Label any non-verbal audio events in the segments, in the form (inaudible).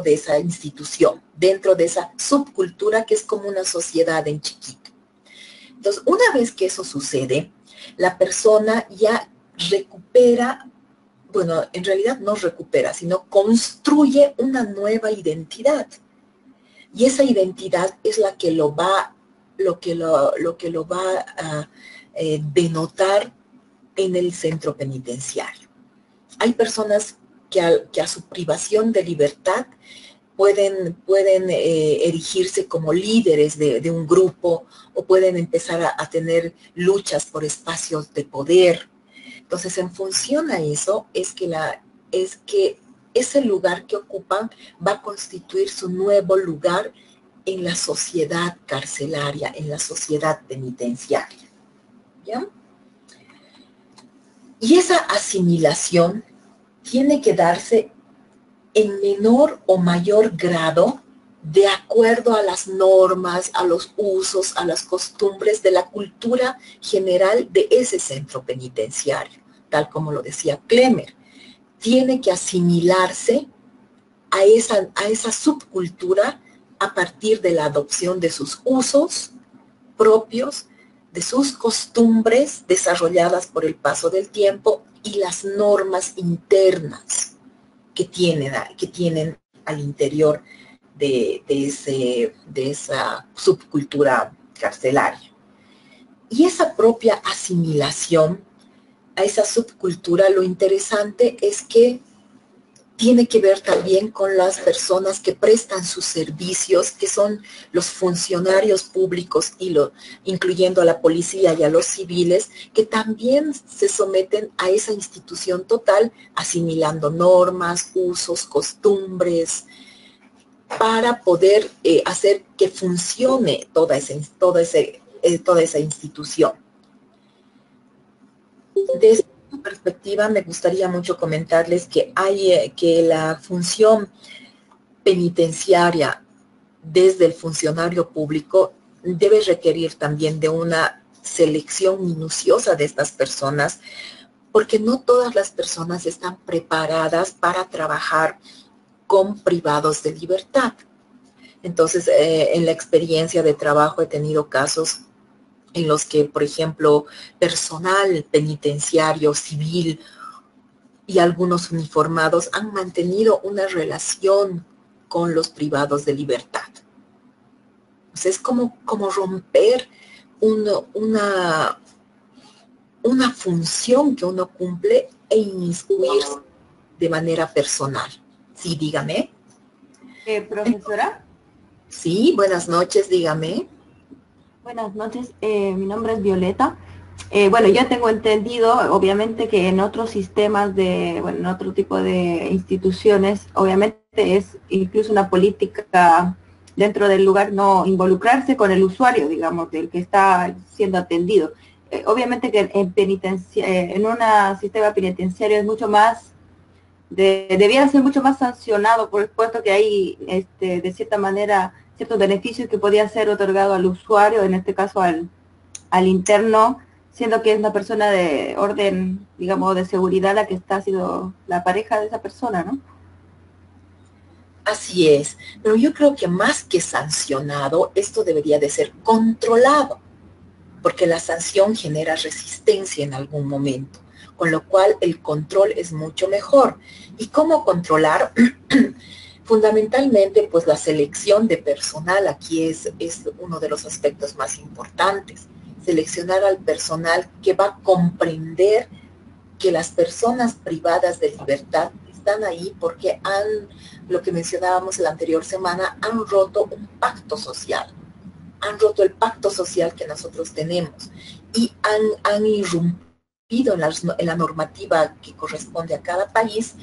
de esa institución, dentro de esa subcultura que es como una sociedad en chiquito. Entonces, una vez que eso sucede, la persona ya recupera, bueno, en realidad no recupera, sino construye una nueva identidad. Y esa identidad es la que lo va, lo que lo, que lo va a eh, denotar en el centro penitenciario. Hay personas que a, su privación de libertad pueden, pueden eh, erigirse como líderes de, un grupo o pueden empezar a, tener luchas por espacios de poder. Entonces, en función a eso, es que, la, es que ese lugar que ocupan va a constituir su nuevo lugar en la sociedad carcelaria, en la sociedad penitenciaria. ¿Ya? Y esa asimilación tiene que darse en menor o mayor grado de acuerdo a las normas, a los usos, a las costumbres de la cultura general de ese centro penitenciario, tal como lo decía Klemer. Tiene que asimilarse a esa, a esa subcultura a partir de la adopción de sus usos propios, de sus costumbres desarrolladas por el paso del tiempo y las normas internas que tienen, que tienen al interior de, ese, de esa subcultura carcelaria. Y esa propia asimilación a esa subcultura, lo interesante es que tiene que ver también con las personas que prestan sus servicios, que son los funcionarios públicos, y lo, incluyendo a la policía y a los civiles, que también se someten a esa institución total, asimilando normas, usos, costumbres, para poder eh, hacer que funcione toda esa, toda ese, eh, toda esa institución perspectiva, me gustaría mucho comentarles que hay eh, que la función penitenciaria desde el funcionario público debe requerir también de una selección minuciosa de estas personas, porque no todas las personas están preparadas para trabajar con privados de libertad. Entonces, eh, en la experiencia de trabajo he tenido casos en los que, por ejemplo, personal penitenciario, civil y algunos uniformados han mantenido una relación con los privados de libertad. es como, como romper una, una función que uno cumple e inmiscuirse de manera personal. Sí, dígame. Eh, profesora. Sí, buenas noches, dígame. Buenas noches, eh, mi nombre es Violeta. Eh, bueno, yo tengo entendido, obviamente, que en otros sistemas de, bueno, en otro tipo de instituciones, obviamente es incluso una política dentro del lugar no involucrarse con el usuario, digamos, del que está siendo atendido. Eh, obviamente que en penitencia, en un sistema penitenciario es mucho más, debiera ser mucho más sancionado, por supuesto que hay, este, de cierta manera, ciertos beneficios que podía ser otorgado al usuario, en este caso al, al interno, siendo que es una persona de orden, digamos, de seguridad la que está siendo la pareja de esa persona, ¿no? Así es, pero yo creo que más que sancionado, esto debería de ser controlado, porque la sanción genera resistencia en algún momento, con lo cual el control es mucho mejor. ¿Y cómo controlar? (clears throat) Fundamentalmente, pues la selección de personal aquí es, es uno de los aspectos más importantes. Seleccionar al personal que va a comprender que las personas privadas de libertad están ahí porque han, lo que mencionábamos la anterior semana, han roto un pacto social, han roto el pacto social que nosotros tenemos y han, han irrumpido en la, en la normativa que corresponde a cada país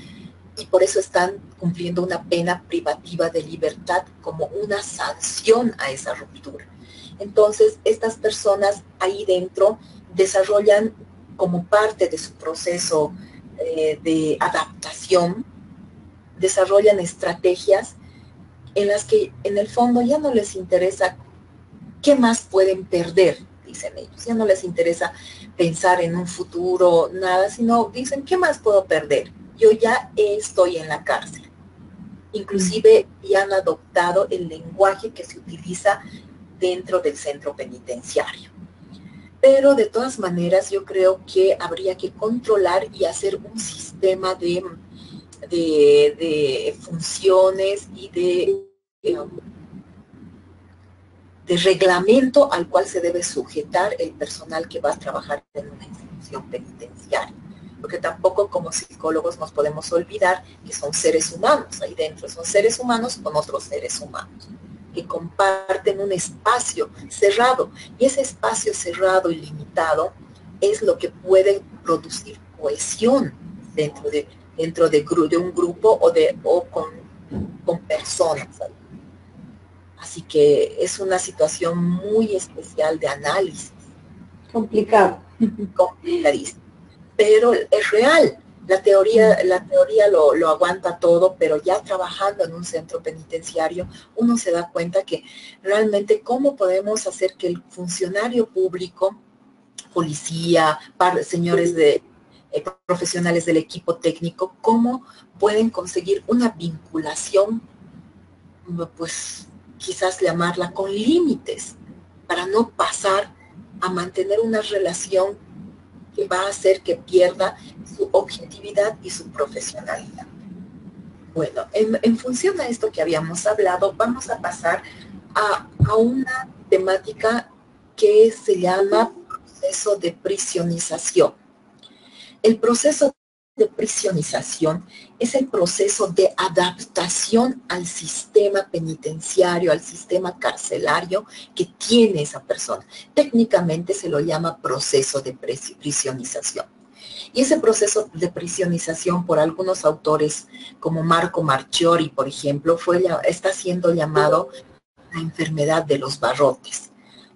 y por eso están cumpliendo una pena privativa de libertad como una sanción a esa ruptura. Entonces, estas personas ahí dentro desarrollan como parte de su proceso eh, de adaptación, desarrollan estrategias en las que en el fondo ya no les interesa qué más pueden perder, dicen ellos, ya no les interesa pensar en un futuro, nada, sino dicen, ¿qué más puedo perder? Yo ya estoy en la cárcel. inclusive ya han adoptado el lenguaje que se utiliza dentro del centro penitenciario. Pero de todas maneras yo creo que habría que controlar y hacer un sistema de, de, funciones y de, de reglamento al cual se debe sujetar el personal que va a trabajar en una institución penitenciaria porque tampoco como psicólogos nos podemos olvidar que son seres humanos ahí dentro, son seres humanos con otros seres humanos que comparten un espacio cerrado y ese espacio cerrado y limitado es lo que puede producir cohesión dentro de, dentro de, de un grupo o, de, o con, con personas. Así que es una situación muy especial de análisis. Complicado. (laughs) Complicadísimo pero es real. La teoría, la teoría lo, lo, aguanta todo, pero ya trabajando en un centro penitenciario, uno se da cuenta que realmente cómo podemos hacer que el funcionario público, policía, señores de eh, profesionales del equipo técnico, cómo pueden conseguir una vinculación, pues quizás llamarla con límites, para no pasar a mantener una relación que va a hacer que pierda su objetividad y su profesionalidad. Bueno, en, función a esto que habíamos hablado, vamos a pasar a, a una temática que se llama proceso de prisionización. El proceso de prisionización es el proceso de adaptación al sistema penitenciario, al sistema carcelario que tiene esa persona. Técnicamente se lo llama proceso de prisionización. Y ese proceso de prisionización por algunos autores como Marco Marchiori, por ejemplo, fue, está siendo llamado la enfermedad de los barrotes.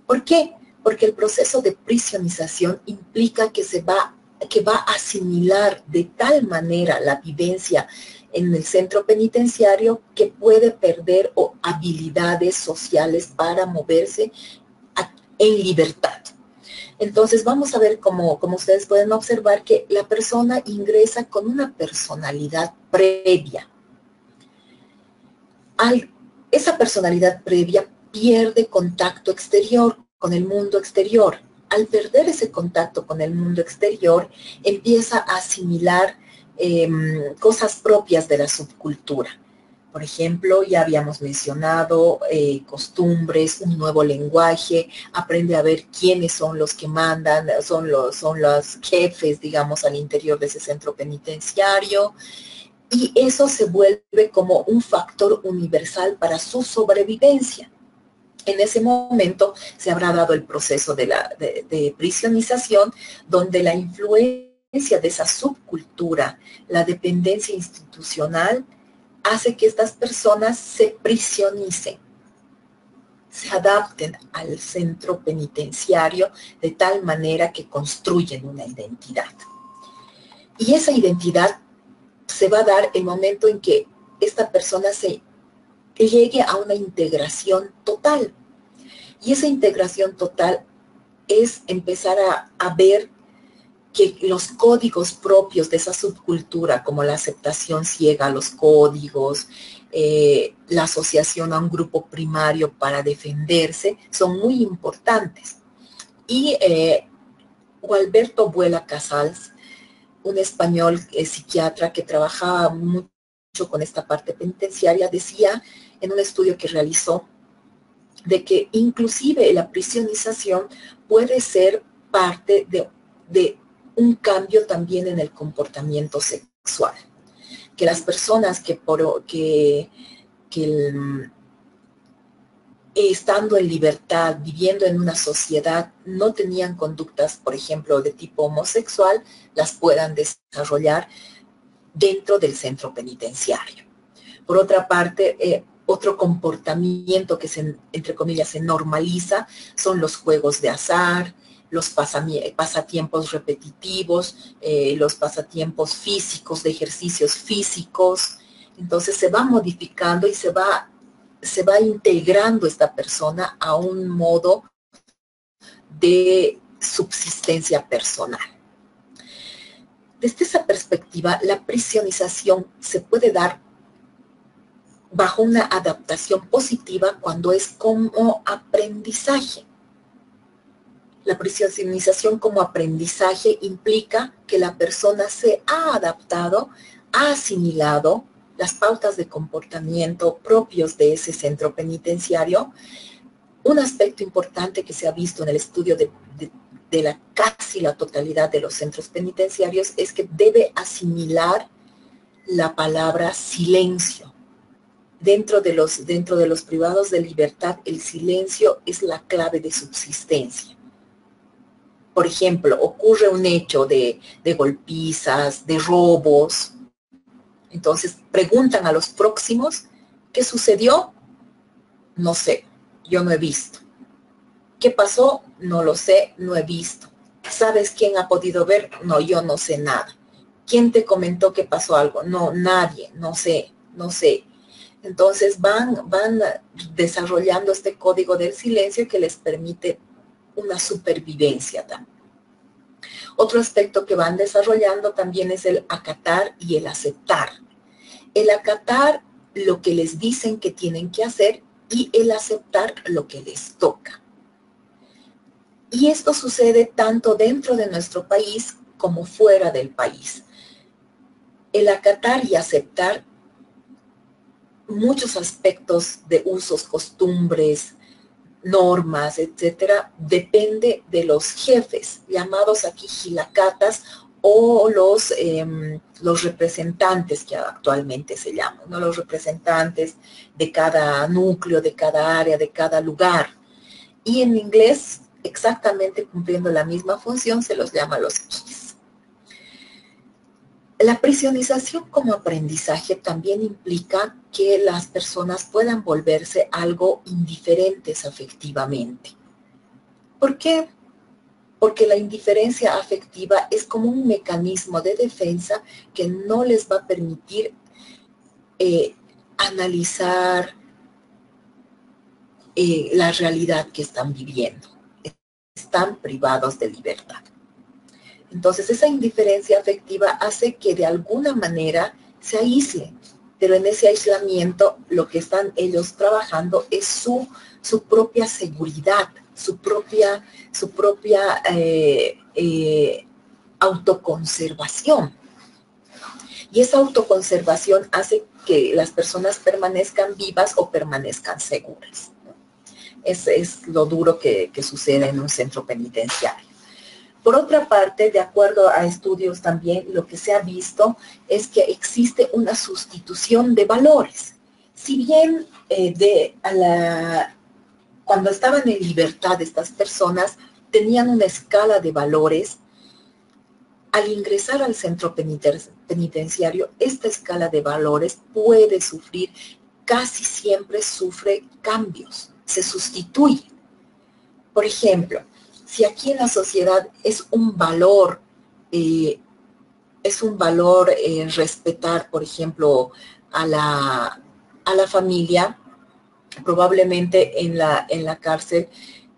¿Por qué? Porque el proceso de prisionización implica que se va que va a asimilar de tal manera la vivencia en el centro penitenciario que puede perder habilidades sociales para moverse en libertad. Entonces vamos a ver cómo, ustedes pueden observar que la persona ingresa con una personalidad previa. Esa personalidad previa pierde contacto exterior con el mundo exterior al perder ese contacto con el mundo exterior, empieza a asimilar em, cosas propias de la subcultura. Por ejemplo, ya habíamos mencionado eh, costumbres, un nuevo lenguaje, aprende a ver quiénes son los que mandan, son los, son los jefes, digamos, al interior de ese centro penitenciario. Y eso se vuelve como un factor universal para su sobrevivencia en ese momento se habrá dado el proceso de, la, prisionización, donde la influencia de esa subcultura, la dependencia institucional, hace que estas personas se prisionicen, se adapten al centro penitenciario de tal manera que construyen una identidad. Y esa identidad se va a dar el momento en que esta persona se llegue a una integración total. Y esa integración total es empezar a, ver que los códigos propios de esa subcultura, como la aceptación ciega los códigos, eh, la asociación a un grupo primario para defenderse, son muy importantes. Y eh, Gualberto Vuela Casals, un español eh, psiquiatra que trabajaba mucho con esta parte penitenciaria, decía en un estudio que realizó de que inclusive la prisionización puede ser parte de, un cambio también en el comportamiento sexual. Que las personas que, por, que, estando en libertad, viviendo en una sociedad, no tenían conductas, por ejemplo, de tipo homosexual, las puedan desarrollar dentro del centro penitenciario. Por otra parte, eh, otro comportamiento que se, entre comillas, se normaliza son los juegos de azar, los pasatiempos repetitivos, eh, los pasatiempos físicos, de ejercicios físicos. Entonces se va modificando y se va, se va integrando esta persona a un modo de subsistencia personal. Desde esa perspectiva, la prisionización se puede dar bajo una adaptación positiva cuando es como aprendizaje. La prisionización como aprendizaje implica que la persona se ha adaptado, ha asimilado las pautas de comportamiento propios de ese centro penitenciario. Un aspecto importante que se ha visto en el estudio de, la casi la totalidad de los centros penitenciarios es que debe asimilar la palabra silencio. Dentro de, los, dentro de los privados de libertad, el silencio es la clave de subsistencia. Por ejemplo, ocurre un hecho de, de golpizas, de robos, entonces preguntan a los próximos, ¿qué sucedió? No sé, yo no he visto. ¿Qué pasó? No lo sé, no he visto. ¿Sabes quién ha podido ver? No, yo no sé nada. ¿Quién te comentó que pasó algo? No, nadie, no sé, no sé. Entonces van, van desarrollando este código del silencio que les permite una supervivencia también. Otro aspecto que van desarrollando también es el acatar y el aceptar el acatar lo que les dicen que tienen que hacer y el aceptar lo que les toca. Y esto sucede tanto dentro de nuestro país como fuera del país. El acatar y aceptar muchos aspectos de usos, costumbres, normas, etcétera, depende de los jefes, llamados aquí gilacatas o los, em, los representantes que actualmente se llaman, ¿no? los representantes de cada núcleo, de cada área, de cada lugar. Y en inglés, exactamente cumpliendo la misma función, se los llama los. La prisionización como aprendizaje también implica que las personas puedan volverse algo indiferentes afectivamente. ¿Por qué? porque la indiferencia afectiva es como un mecanismo de defensa que no les va a permitir eh, analizar eh, la realidad que están viviendo. Están privados de libertad. Entonces esa indiferencia afectiva hace que de alguna manera se aíslen, pero en ese aislamiento lo que están ellos trabajando es su, su propia seguridad, su propia, su propia eh, eh, autoconservación. Y esa autoconservación hace que las personas permanezcan vivas o permanezcan seguras. Ese es lo duro que sucede en un centro penitenciario. Por otra parte, de acuerdo a estudios también, lo que se ha visto es que existe una sustitución de valores. Si bien eh, de cuando estaban en libertad estas personas, tenían una escala de valores. Al ingresar al centro penitenciario, esta escala de valores puede sufrir, casi siempre sufre cambios, se sustituye. Por ejemplo, si aquí en la sociedad es un valor, eh, es un valor eh, respetar, por ejemplo, a la, a la familia, probablemente en la, en la cárcel,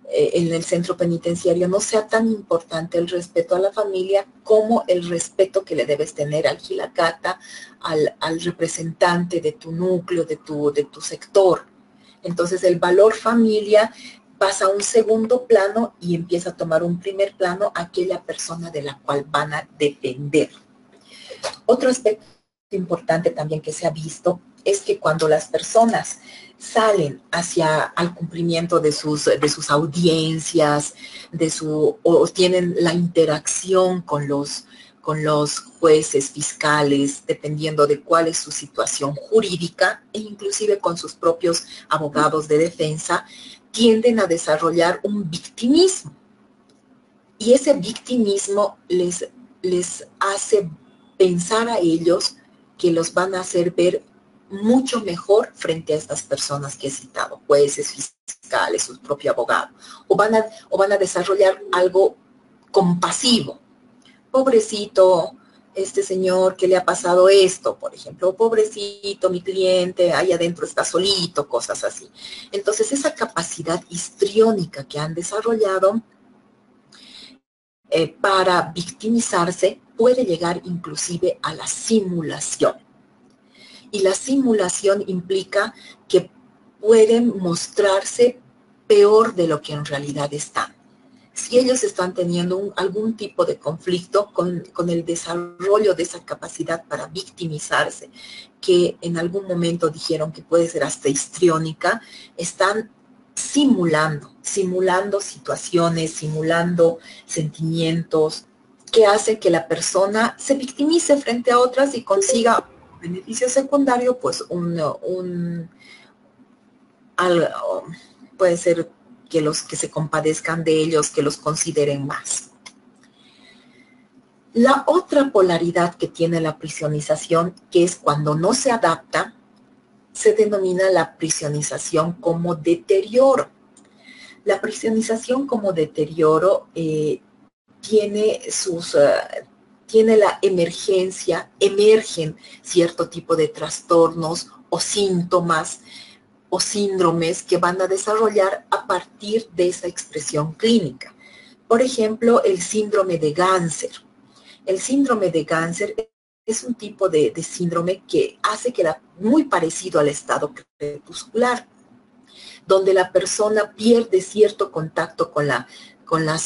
eh, en el centro penitenciario, no sea tan importante el respeto a la familia como el respeto que le debes tener al gilacata, al, al representante de tu núcleo, de tu, de tu sector. Entonces el valor familia pasa a un segundo plano y empieza a tomar un primer plano aquella persona de la cual van a depender. Otro aspecto importante también que se ha visto es que cuando las personas salen hacia el cumplimiento de sus, de sus audiencias, de su, o tienen la interacción con los, con los jueces fiscales, dependiendo de cuál es su situación jurídica, e inclusive con sus propios abogados de defensa, tienden a desarrollar un victimismo. Y ese victimismo les, les hace pensar a ellos que los van a hacer ver mucho mejor frente a estas personas que he citado, jueces, fiscales, su propio abogado, o van a, o van a desarrollar algo compasivo. Pobrecito, este señor que le ha pasado esto, por ejemplo, pobrecito, mi cliente, ahí adentro está solito, cosas así. Entonces, esa capacidad histriónica que han desarrollado eh, para victimizarse puede llegar inclusive a la simulación. Y la simulación implica que pueden mostrarse peor de lo que en realidad están. Si ellos están teniendo algún tipo de conflicto con, el desarrollo de esa capacidad para victimizarse, que en algún momento dijeron que puede ser hasta histriónica, están simulando, simulando situaciones, simulando sentimientos, que hace que la persona se victimice frente a otras y consiga beneficio secundario, pues un, un puede ser que los que se compadezcan de ellos, que los consideren más. La otra polaridad que tiene la prisionización, que es cuando no se adapta, se denomina la prisionización como deterioro. La prisionización como deterioro eh, tiene sus, eh, tiene la emergencia, emergen cierto tipo de trastornos o síntomas o síndromes que van a desarrollar a partir de esa expresión clínica. Por ejemplo, el síndrome de cáncer. El síndrome de cáncer es un tipo de, síndrome que hace que la, muy parecido al estado crepuscular, donde la persona pierde cierto contacto con la, con la,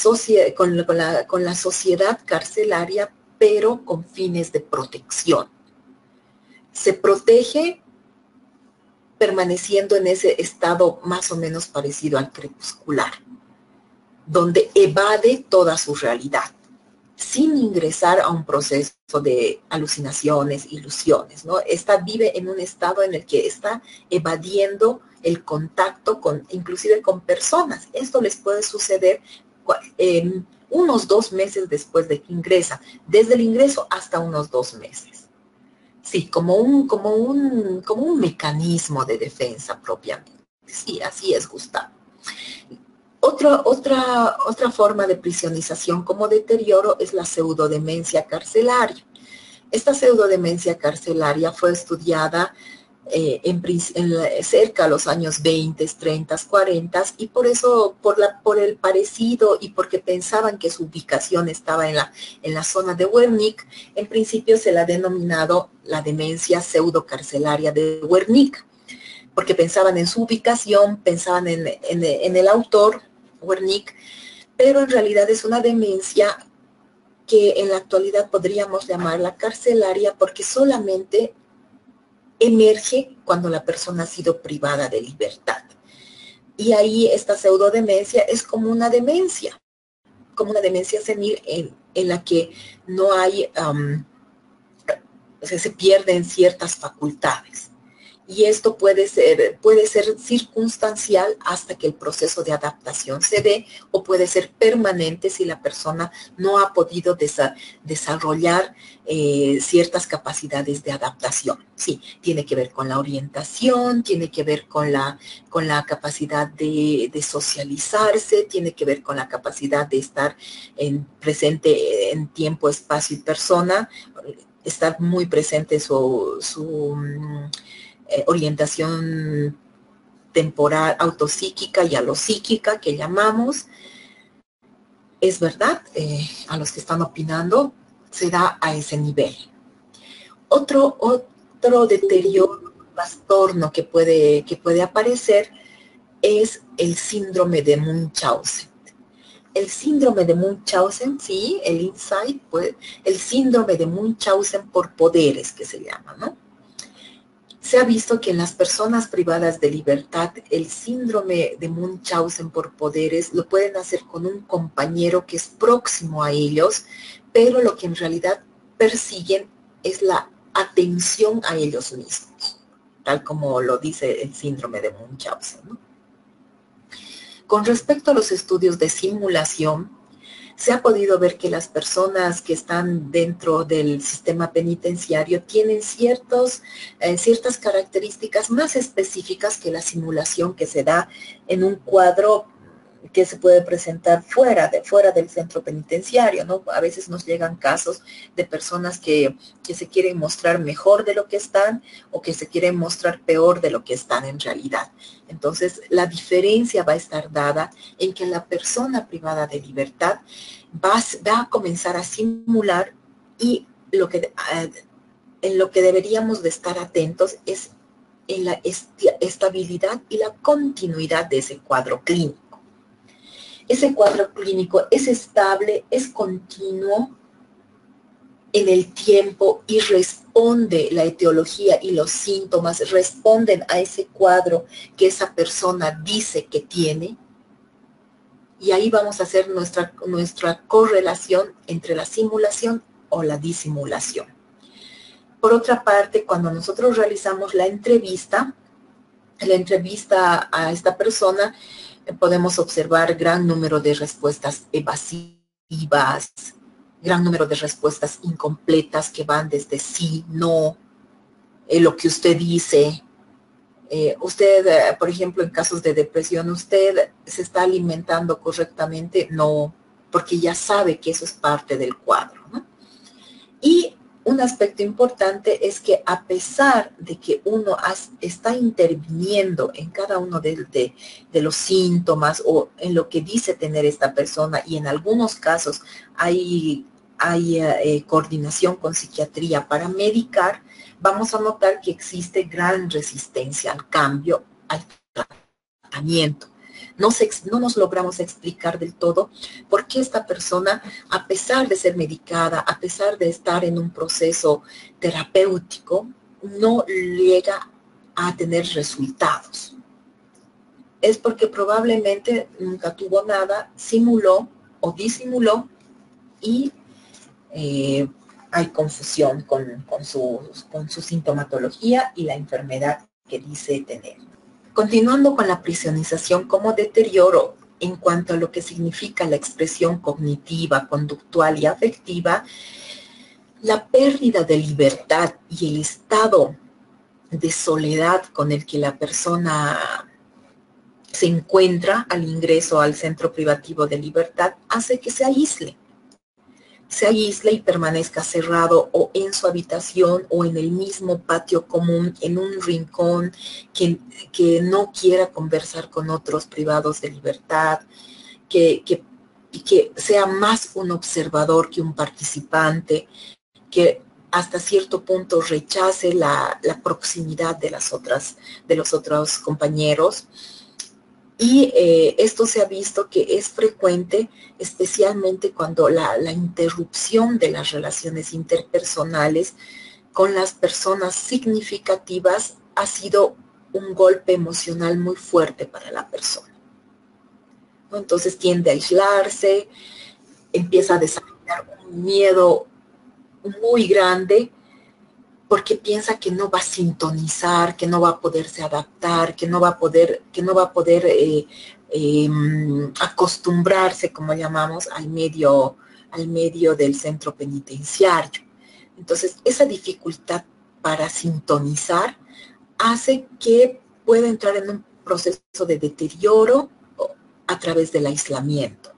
con la sociedad carcelaria, pero con fines de protección. Se protege permaneciendo en ese estado más o menos parecido al crepuscular, donde evade toda su realidad, sin ingresar a un proceso de alucinaciones, ilusiones, ¿no? Está, vive en un estado en el que está evadiendo el contacto con, inclusive con personas. Esto les puede suceder unos dos meses después de que ingresa, desde el ingreso hasta unos dos meses. Sí, como un, como un, como un mecanismo de defensa propiamente. Sí, así es, Gustavo. Otra, otra, otra forma de prisionización como deterioro es la pseudodemencia carcelaria. Esta pseudodemencia carcelaria fue estudiada eh, en, cerca a los años 20, 30, 40 y por eso, por, la, por el parecido y porque pensaban que su ubicación estaba en la, en la zona de Wernicke, en principio se la ha denominado la demencia pseudocarcelaria de Wernicke, porque pensaban en su ubicación, pensaban en, en el autor, Wernicke, pero en realidad es una demencia que en la actualidad podríamos llamarla carcelaria porque solamente emerge cuando la persona ha sido privada de libertad. Y ahí esta pseudodemencia es como una demencia, como una demencia senil en, la que no hay, se pierden ciertas facultades y esto puede ser, puede ser circunstancial hasta que el proceso de adaptación se dé o puede ser permanente si la persona no ha podido desarrollar eh, ciertas capacidades de adaptación. Sí, tiene que ver con la orientación, tiene que ver con la, con la capacidad de, socializarse, tiene que ver con la capacidad de estar en, presente en tiempo, espacio y persona, estar muy presente su, mm, orientación temporal autopsíquica y alopsíquica que llamamos. Es verdad, eh, a los que están opinando, se da a ese nivel. Otro, otro deterioro, trastorno que puede, que puede aparecer es el síndrome de Munchausen. El síndrome de Munchausen, sí, el insight, pues, el síndrome de Munchausen por poderes que se llama, ¿no? Se ha visto que en las personas privadas de libertad el síndrome de Munchausen por poderes lo pueden hacer con un compañero que es próximo a ellos, pero lo que en realidad persiguen es la atención a ellos mismos, tal como lo dice el síndrome de Munchausen. Con respecto a los estudios de simulación, se ha podido ver que las personas que están dentro del sistema penitenciario tienen ciertos, eh, ciertas características más específicas que la simulación que se da en un cuadro que se puede presentar fuera, de, fuera del centro penitenciario, ¿no? A veces nos llegan casos de personas que, que se quieren mostrar mejor de lo que están o que se quieren mostrar peor de lo que están en realidad. Entonces, la diferencia va a estar dada en que la persona privada de libertad va, va a comenzar a simular y lo que... Eh, en lo que deberíamos de estar atentos es en la estabilidad y la continuidad de ese cuadro clínico. Ese cuadro clínico es estable, es continuo en el tiempo y responde la etiología y los síntomas, responden a ese cuadro que esa persona dice que tiene. Y ahí vamos a hacer nuestra, nuestra correlación entre la simulación o la disimulación. Por otra parte, cuando nosotros realizamos la entrevista, la entrevista a esta persona, podemos observar gran número de respuestas evasivas, gran número de respuestas incompletas que van desde sí, no, eh, lo que usted dice. Eh, usted, por ejemplo, en casos de depresión, ¿usted se está alimentando correctamente? No, porque ya sabe que eso es parte del cuadro. Y un aspecto importante es que a pesar de que uno está interviniendo en cada uno de, los síntomas o en lo que dice tener esta persona y en algunos casos hay, eh, coordinación con psiquiatría para medicar, vamos a notar que existe gran resistencia al cambio, al tratamiento no, no nos logramos explicar del todo por qué esta persona, a pesar de ser medicada, a pesar de estar en un proceso terapéutico, no llega a tener resultados. Es porque probablemente nunca tuvo nada, simuló o disimuló y eh, hay confusión con, con, su, con su sintomatología y la enfermedad que dice tener. Continuando con la prisionización como deterioro en cuanto a lo que significa la expresión cognitiva, conductual y afectiva, la pérdida de libertad y el estado de soledad con el que la persona se encuentra al ingreso al centro privativo de libertad hace que se aísle se aísle y permanezca cerrado o en su habitación o en el mismo patio común, en un rincón, que, que no quiera conversar con otros privados de libertad, que, que, que sea más un observador que un participante, que hasta cierto punto rechace la, la proximidad de las otras, de los otros compañeros y eh, esto se ha visto que es frecuente, especialmente cuando la, interrupción de las relaciones interpersonales con las personas significativas ha sido un golpe emocional muy fuerte para la persona. Entonces tiende a aislarse, empieza a desarrollar un miedo muy grande porque piensa que no va a sintonizar, que no va a poderse adaptar, que no va a poder, que no va a poder eh, em, acostumbrarse, como llamamos, al medio, al medio del centro penitenciario. Entonces, esa dificultad para sintonizar hace que pueda entrar en un proceso de deterioro a través del aislamiento.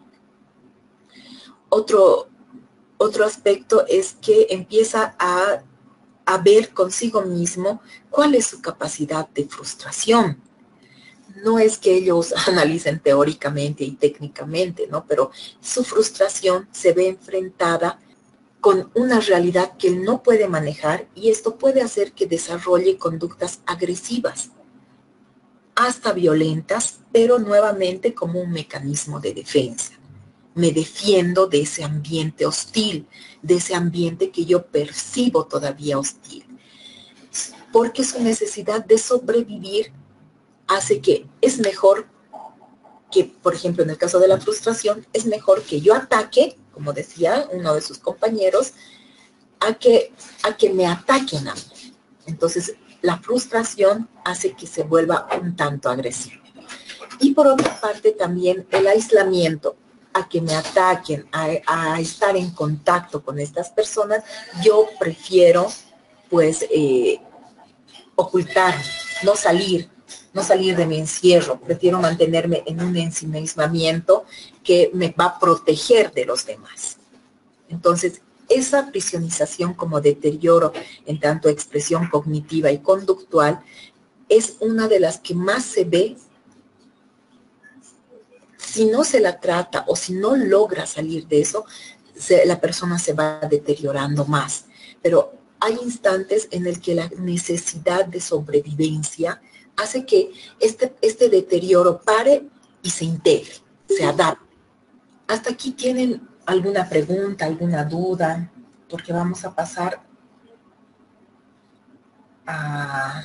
Otro, otro aspecto es que empieza a a ver consigo mismo cuál es su capacidad de frustración. No es que ellos (laughs) analicen teóricamente y técnicamente, ¿no? Pero su frustración se ve enfrentada con una realidad que él no puede manejar y esto puede hacer que desarrolle conductas agresivas, hasta violentas, pero nuevamente como un mecanismo de defensa me defiendo de ese ambiente hostil, de ese ambiente que yo percibo todavía hostil. Porque su necesidad de sobrevivir hace que es mejor que, por ejemplo, en el caso de la frustración, es mejor que yo ataque, como decía uno de sus compañeros, a que, a que me ataquen a mí. Entonces, la frustración hace que se vuelva un tanto agresivo. Y por otra parte, también el aislamiento a que me ataquen, a, estar en contacto con estas personas, yo prefiero pues eh, ocultar, no salir, no salir de mi encierro, prefiero mantenerme en un ensimismamiento que me va a proteger de los demás. Entonces, esa prisionización como deterioro en tanto expresión cognitiva y conductual es una de las que más se ve si no se la trata o si no logra salir de eso, la persona se va deteriorando más. Pero hay instantes en el que la necesidad de sobrevivencia hace que este, este deterioro pare y se integre, se adapte. Hasta aquí tienen alguna pregunta, alguna duda, porque vamos a pasar a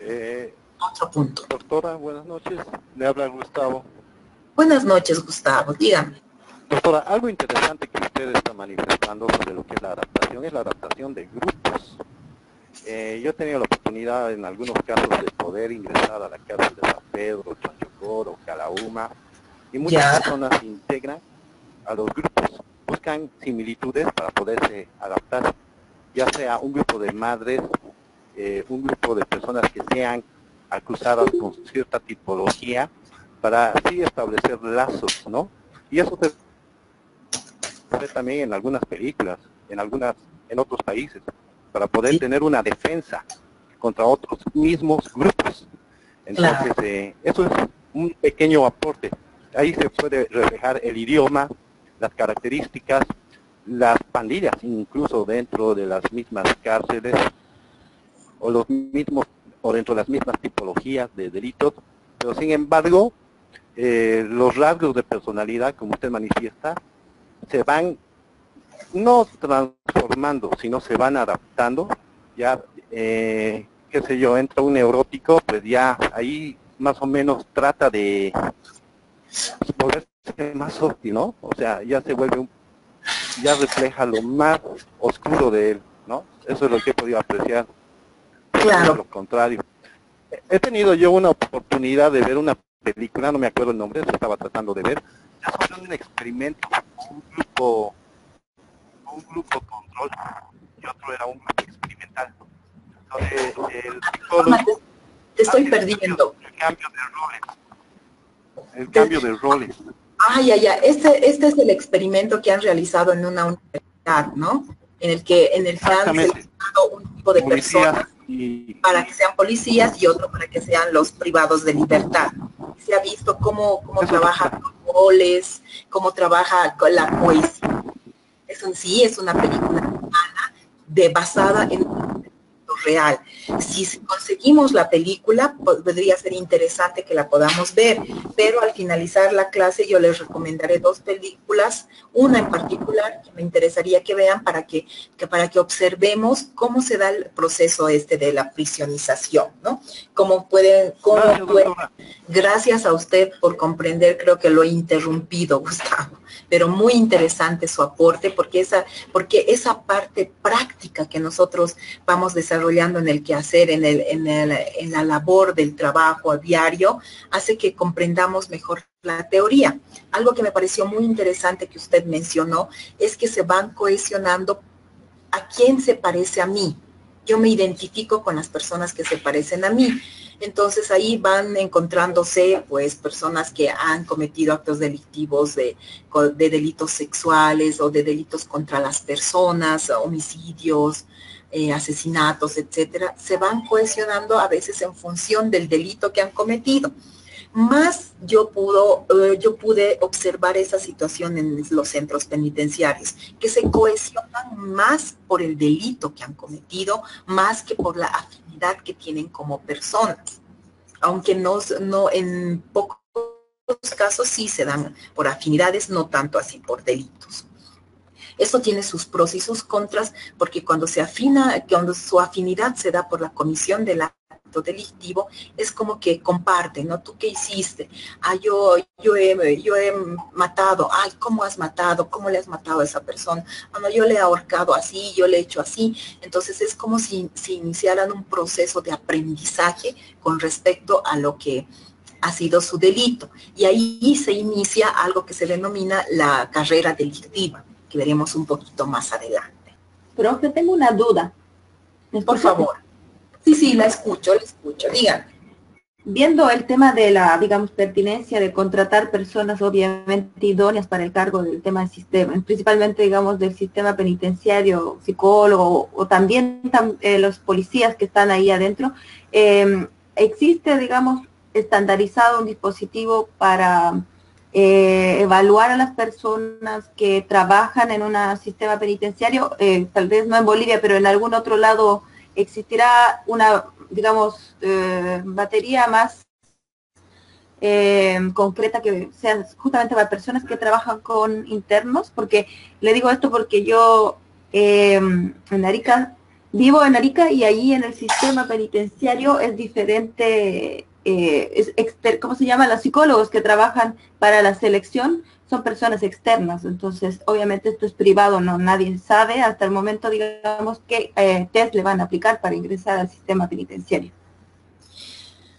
eh, otro punto. Doctora, buenas noches. Le habla Gustavo. Buenas noches, Gustavo. Dígame. Doctora, algo interesante que usted está manifestando sobre lo que es la adaptación es la adaptación de grupos. Eh, yo he tenido la oportunidad en algunos casos de poder ingresar a la cárcel de San Pedro, Chanchocoro, Calauma, y muchas personas se integran a los grupos, buscan similitudes para poderse adaptar, ya sea un grupo de madres, eh, un grupo de personas que sean acusadas con cierta tipología, para así establecer lazos, ¿no? Y eso se ve también en algunas películas, en algunas, en otros países, para poder tener una defensa contra otros mismos grupos. Entonces, eh, eso es un pequeño aporte. Ahí se puede reflejar el idioma, las características, las pandillas, incluso dentro de las mismas cárceles, o los mismos, o dentro de las mismas tipologías de delitos, pero sin embargo, eh, los rasgos de personalidad, como usted manifiesta, se van no transformando, sino se van adaptando. Ya, eh, qué sé yo, entra un neurótico, pues ya ahí más o menos trata de volverse más óptimo, ¿no? O sea, ya se vuelve un, ya refleja lo más oscuro de él, ¿no? Eso es lo que he podido apreciar. Claro. Lo contrario. He tenido yo una oportunidad de ver una película, no me acuerdo el nombre, estaba tratando de ver, ya sobre un experimento, un grupo, un grupo control y otro era un grupo experimental. Entonces, el te estoy perdiendo. El cambio de roles. El cambio de roles. Ah, ya, ya. Este, este es el experimento que han realizado en una universidad, ¿no? En el que, en el que han seleccionado un tipo de personas para que sean policías y otro para que sean los privados de libertad. Se ha visto cómo, cómo trabaja los roles, cómo trabaja con la poesía. Eso en sí es una película de, basada en real. Si conseguimos la película, podría ser interesante que la podamos ver, pero al finalizar la clase yo les recomendaré dos películas, una en particular que me interesaría que vean para que, para que observemos cómo se da el proceso este de la prisionización, ¿no? Cómo pueden, cómo gracias a usted por comprender, creo que lo he interrumpido, (laughs) Gustavo pero muy interesante su aporte porque esa, porque esa parte práctica que nosotros vamos desarrollando en el quehacer, en, el, en, el, en la labor del trabajo a diario, hace que comprendamos mejor la teoría. Algo que me pareció muy interesante que usted mencionó es que se van cohesionando a quién se parece a mí. Yo me identifico con las personas que se parecen a mí. Entonces ahí van encontrándose pues personas que han cometido actos delictivos de, delitos sexuales o de delitos contra las personas, homicidios, eh, asesinatos, etcétera, se van cohesionando a veces en función del delito que han cometido. Más yo, pudo, eh, yo pude observar esa situación en los centros penitenciarios, que se cohesionan más por el delito que han cometido, más que por la afinidad que tienen como personas. Aunque no, no en pocos casos sí se dan por afinidades, no tanto así por delitos. Eso tiene sus pros y sus contras, porque cuando se afina, cuando su afinidad se da por la comisión de la delictivo, es como que comparte, ¿no? ¿Tú qué hiciste? Ah, yo, yo, he, yo he matado. Ay, ¿cómo has matado? ¿Cómo le has matado a esa persona? Ah, no, yo le he ahorcado así, yo le he hecho así. Entonces es como si, si iniciaran un proceso de aprendizaje con respecto a lo que ha sido su delito. Y ahí se inicia algo que se denomina la carrera delictiva, que veremos un poquito más adelante. Profe, tengo una duda. Por favor. Sí, sí, la escucho, la escucho. Díganme. Viendo el tema de la, digamos, pertinencia de contratar personas obviamente idóneas para el cargo del tema del sistema, principalmente, digamos, del sistema penitenciario, psicólogo o también eh, los policías que están ahí adentro, em, existe, digamos, estandarizado un dispositivo para eh, evaluar a las personas que trabajan en un sistema penitenciario, eh, tal vez no en Bolivia, pero en algún otro lado existirá una, digamos, eh, batería más concreta que sea justamente para personas que trabajan con internos, porque le digo esto porque yo en Arica vivo en Arica y allí en el sistema penitenciario es diferente eh, ¿cómo se llama? Los psicólogos que trabajan para la selección son personas externas, entonces obviamente esto es privado, no nadie sabe hasta el momento, digamos, qué eh, test le van a aplicar para ingresar al sistema penitenciario.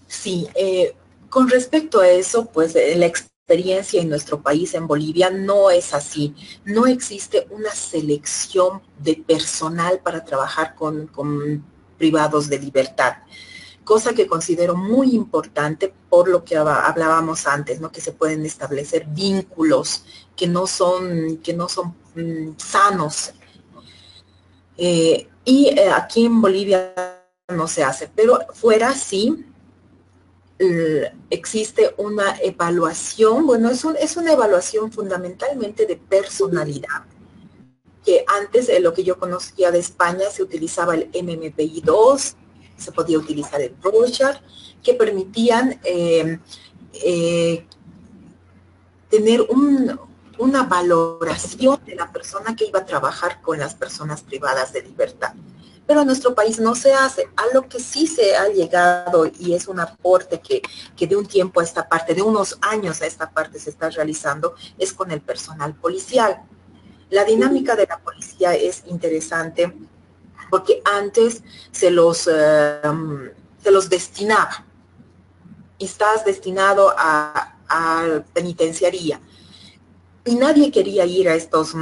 Sí, eh, con respecto a eso, pues la experiencia en nuestro país, en Bolivia, no es así. No existe una selección de personal para trabajar con, con privados de libertad cosa que considero muy importante por lo que hablábamos antes, ¿no? Que se pueden establecer vínculos que no son, que no son mm, sanos. Eh, y eh, aquí en Bolivia no se hace, pero fuera sí existe una evaluación, bueno, es, es una evaluación fundamentalmente de personalidad que antes de lo que yo conocía de España se utilizaba el MMPI 2, se podía utilizar el brochure, que permitían eh, eh, tener una valoración de la persona que iba a trabajar con las personas privadas de libertad. Pero en nuestro país no se hace. A lo que sí se ha llegado y es un aporte que, que de un tiempo a esta parte, de unos años a esta parte se está realizando, es con el personal policial. La dinámica de la policía es interesante porque antes se los, em, se los destinaba. Estás destinado a, penitenciaría. Y nadie quería ir a estos,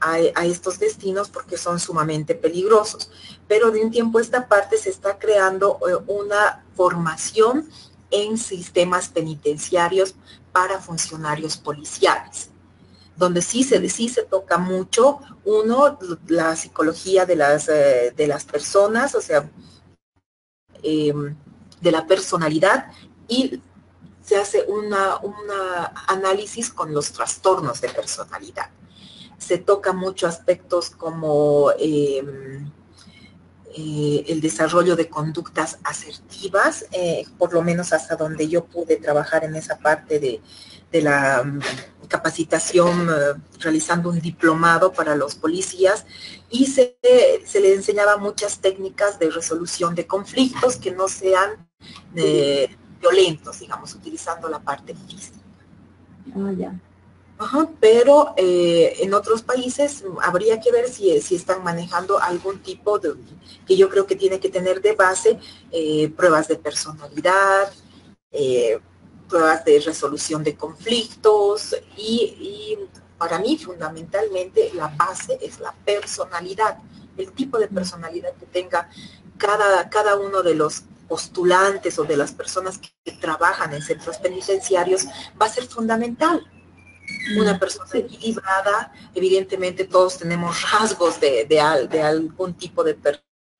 a, estos destinos porque son sumamente peligrosos. Pero de un tiempo a esta parte se está creando eh, una formación en sistemas penitenciarios para funcionarios policiales donde sí se, sí se toca mucho, uno, la psicología de las, eh, de las personas, o sea, em, de la personalidad, y se hace un análisis con los trastornos de personalidad. Se toca muchos aspectos como em, eh, el desarrollo de conductas asertivas, eh, por lo menos hasta donde yo pude trabajar en esa parte de, de la mm, capacitación eh, realizando un diplomado para los policías y se, se le enseñaba muchas técnicas de resolución de conflictos que no sean eh, violentos, digamos, utilizando la parte física. Ah, pero eh, en otros países habría que ver si, si, están manejando algún tipo de, que yo creo que tiene que tener de base pruebas de personalidad, pruebas de resolución de conflictos y, para mí fundamentalmente la base es la personalidad, el tipo de personalidad que tenga cada, cada uno de los postulantes o de las personas que, trabajan en centros penitenciarios va a ser fundamental. Una persona equilibrada, evidentemente todos tenemos rasgos de, de, de algún tipo de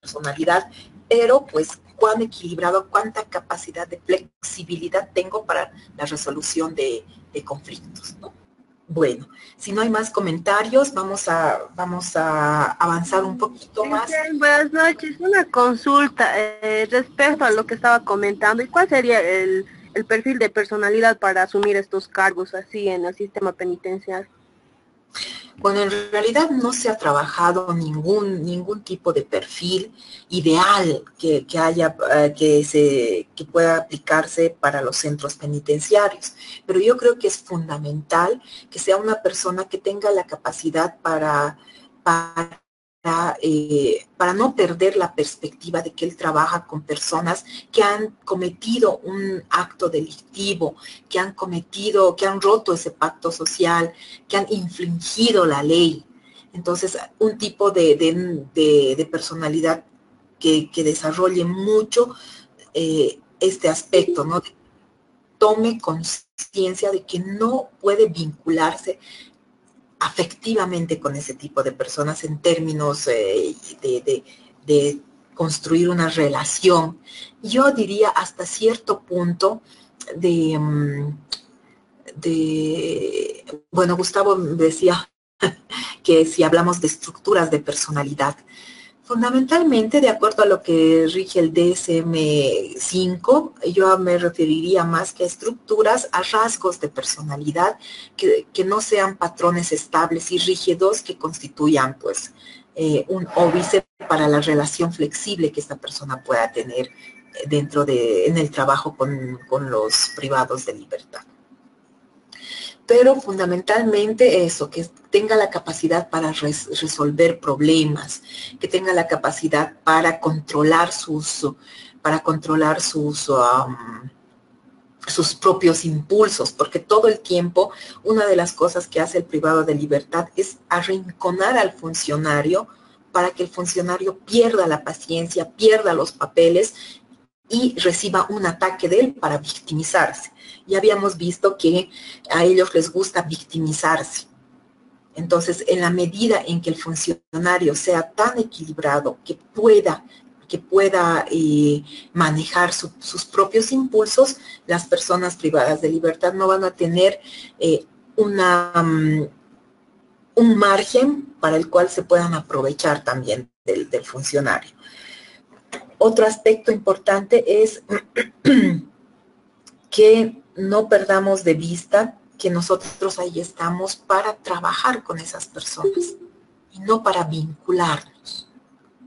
personalidad, pero pues cuán equilibrado, cuánta capacidad de flexibilidad tengo para la resolución de, conflictos. Bueno, si no hay más comentarios, vamos a, vamos a avanzar un poquito más. buenas noches. Una consulta eh, respecto a lo que estaba comentando. ¿Y cuál sería el, el perfil de personalidad para asumir estos cargos así en el sistema penitenciario? Bueno, en realidad no se ha trabajado ningún, ningún tipo de perfil ideal que, haya, eh, que, se, que pueda aplicarse para los centros penitenciarios. Pero yo creo que es fundamental que sea una persona que tenga la capacidad para eh, para, no perder la perspectiva de que él trabaja con personas que han cometido un acto delictivo, que han cometido, que han roto ese pacto social, que han infringido la ley. Entonces, un tipo de, personalidad que, desarrolle mucho eh, este aspecto, ¿no? tome conciencia de que no puede vincularse afectivamente con ese tipo de personas en términos eh, de, construir una relación. Yo diría hasta cierto punto de, mm, de, bueno, Gustavo decía (laughs) que si hablamos de estructuras de personalidad, fundamentalmente de acuerdo a lo que rige el DSM-5, yo me referiría más que a estructuras, a rasgos de personalidad que, no sean patrones estables y rígidos que constituyan pues eh, un óbice para la relación flexible que esta persona pueda tener dentro de, en el trabajo con los privados de libertad pero fundamentalmente eso, que tenga la capacidad para resolver problemas, que tenga la capacidad para controlar sus, para controlar sus, sus propios impulsos, porque todo el tiempo una de las cosas que hace el privado de libertad es arrinconar al funcionario para que el funcionario pierda la paciencia, pierda los papeles y reciba un ataque de él para victimizarse ya habíamos visto que a ellos les gusta victimizarse. Entonces, en la medida en que el funcionario sea tan equilibrado que pueda que pueda eh, manejar sus propios impulsos, las personas privadas de libertad no van a tener eh, mm, un margen para el cual se puedan aprovechar también del funcionario. Otro aspecto importante es (clears throat) que no perdamos de vista que nosotros ahí estamos para trabajar con esas personas y no para vincularnos,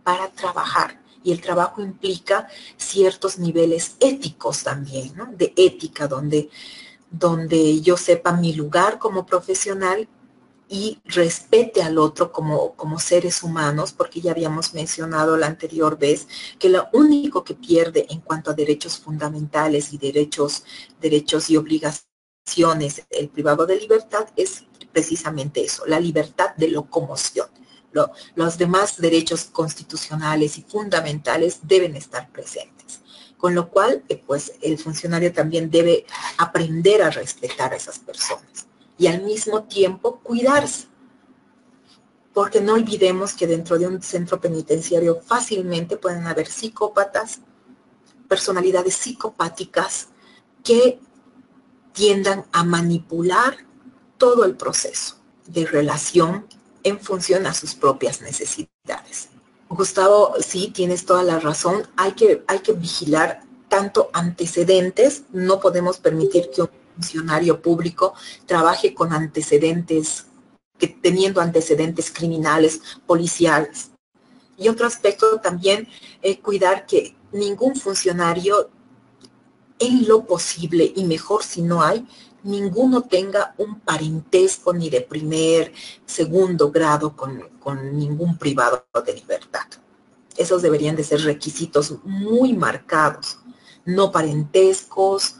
para trabajar. Y el trabajo implica ciertos niveles éticos también. De ética, donde, donde yo sepa mi lugar como profesional y respete al otro como, como seres humanos, porque ya habíamos mencionado la anterior vez que lo único que pierde en cuanto a derechos fundamentales y derechos, derechos y obligaciones el privado de libertad es precisamente eso, la libertad de locomoción. los demás derechos constitucionales y fundamentales deben estar presentes. Con lo cual, eh, pues el funcionario también debe aprender a respetar a esas personas y al mismo tiempo cuidarse. Porque no olvidemos que dentro de un centro penitenciario fácilmente pueden haber psicópatas, personalidades psicopáticas que tiendan a manipular todo el proceso de relación en función a sus propias necesidades. Gustavo, sí, tienes toda la razón. Hay que, hay que vigilar tanto antecedentes. No podemos permitir que un funcionario público trabaje con antecedentes, que, teniendo antecedentes criminales, policiales. Y otro aspecto también cuidar que ningún funcionario, en lo posible, y mejor si no hay, ninguno tenga un parentesco ni de primer, segundo grado con, con ningún privado de libertad. Esos deberían de ser requisitos muy marcados, no parentescos,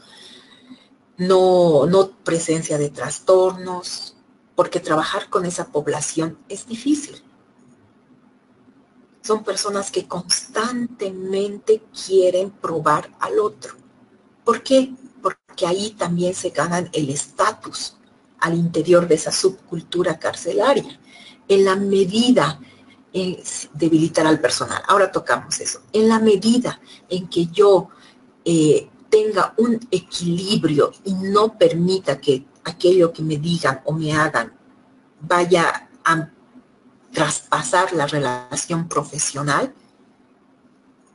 no, no presencia de trastornos, porque trabajar con esa población es difícil. Son personas que constantemente quieren probar al otro. ¿Por qué? Porque ahí también se ganan el estatus al interior de esa subcultura carcelaria. En la medida es debilitar al personal. Ahora tocamos eso. En la medida en que yo eh, tenga un equilibrio y no permita que aquello que me digan o me hagan vaya a traspasar la relación profesional,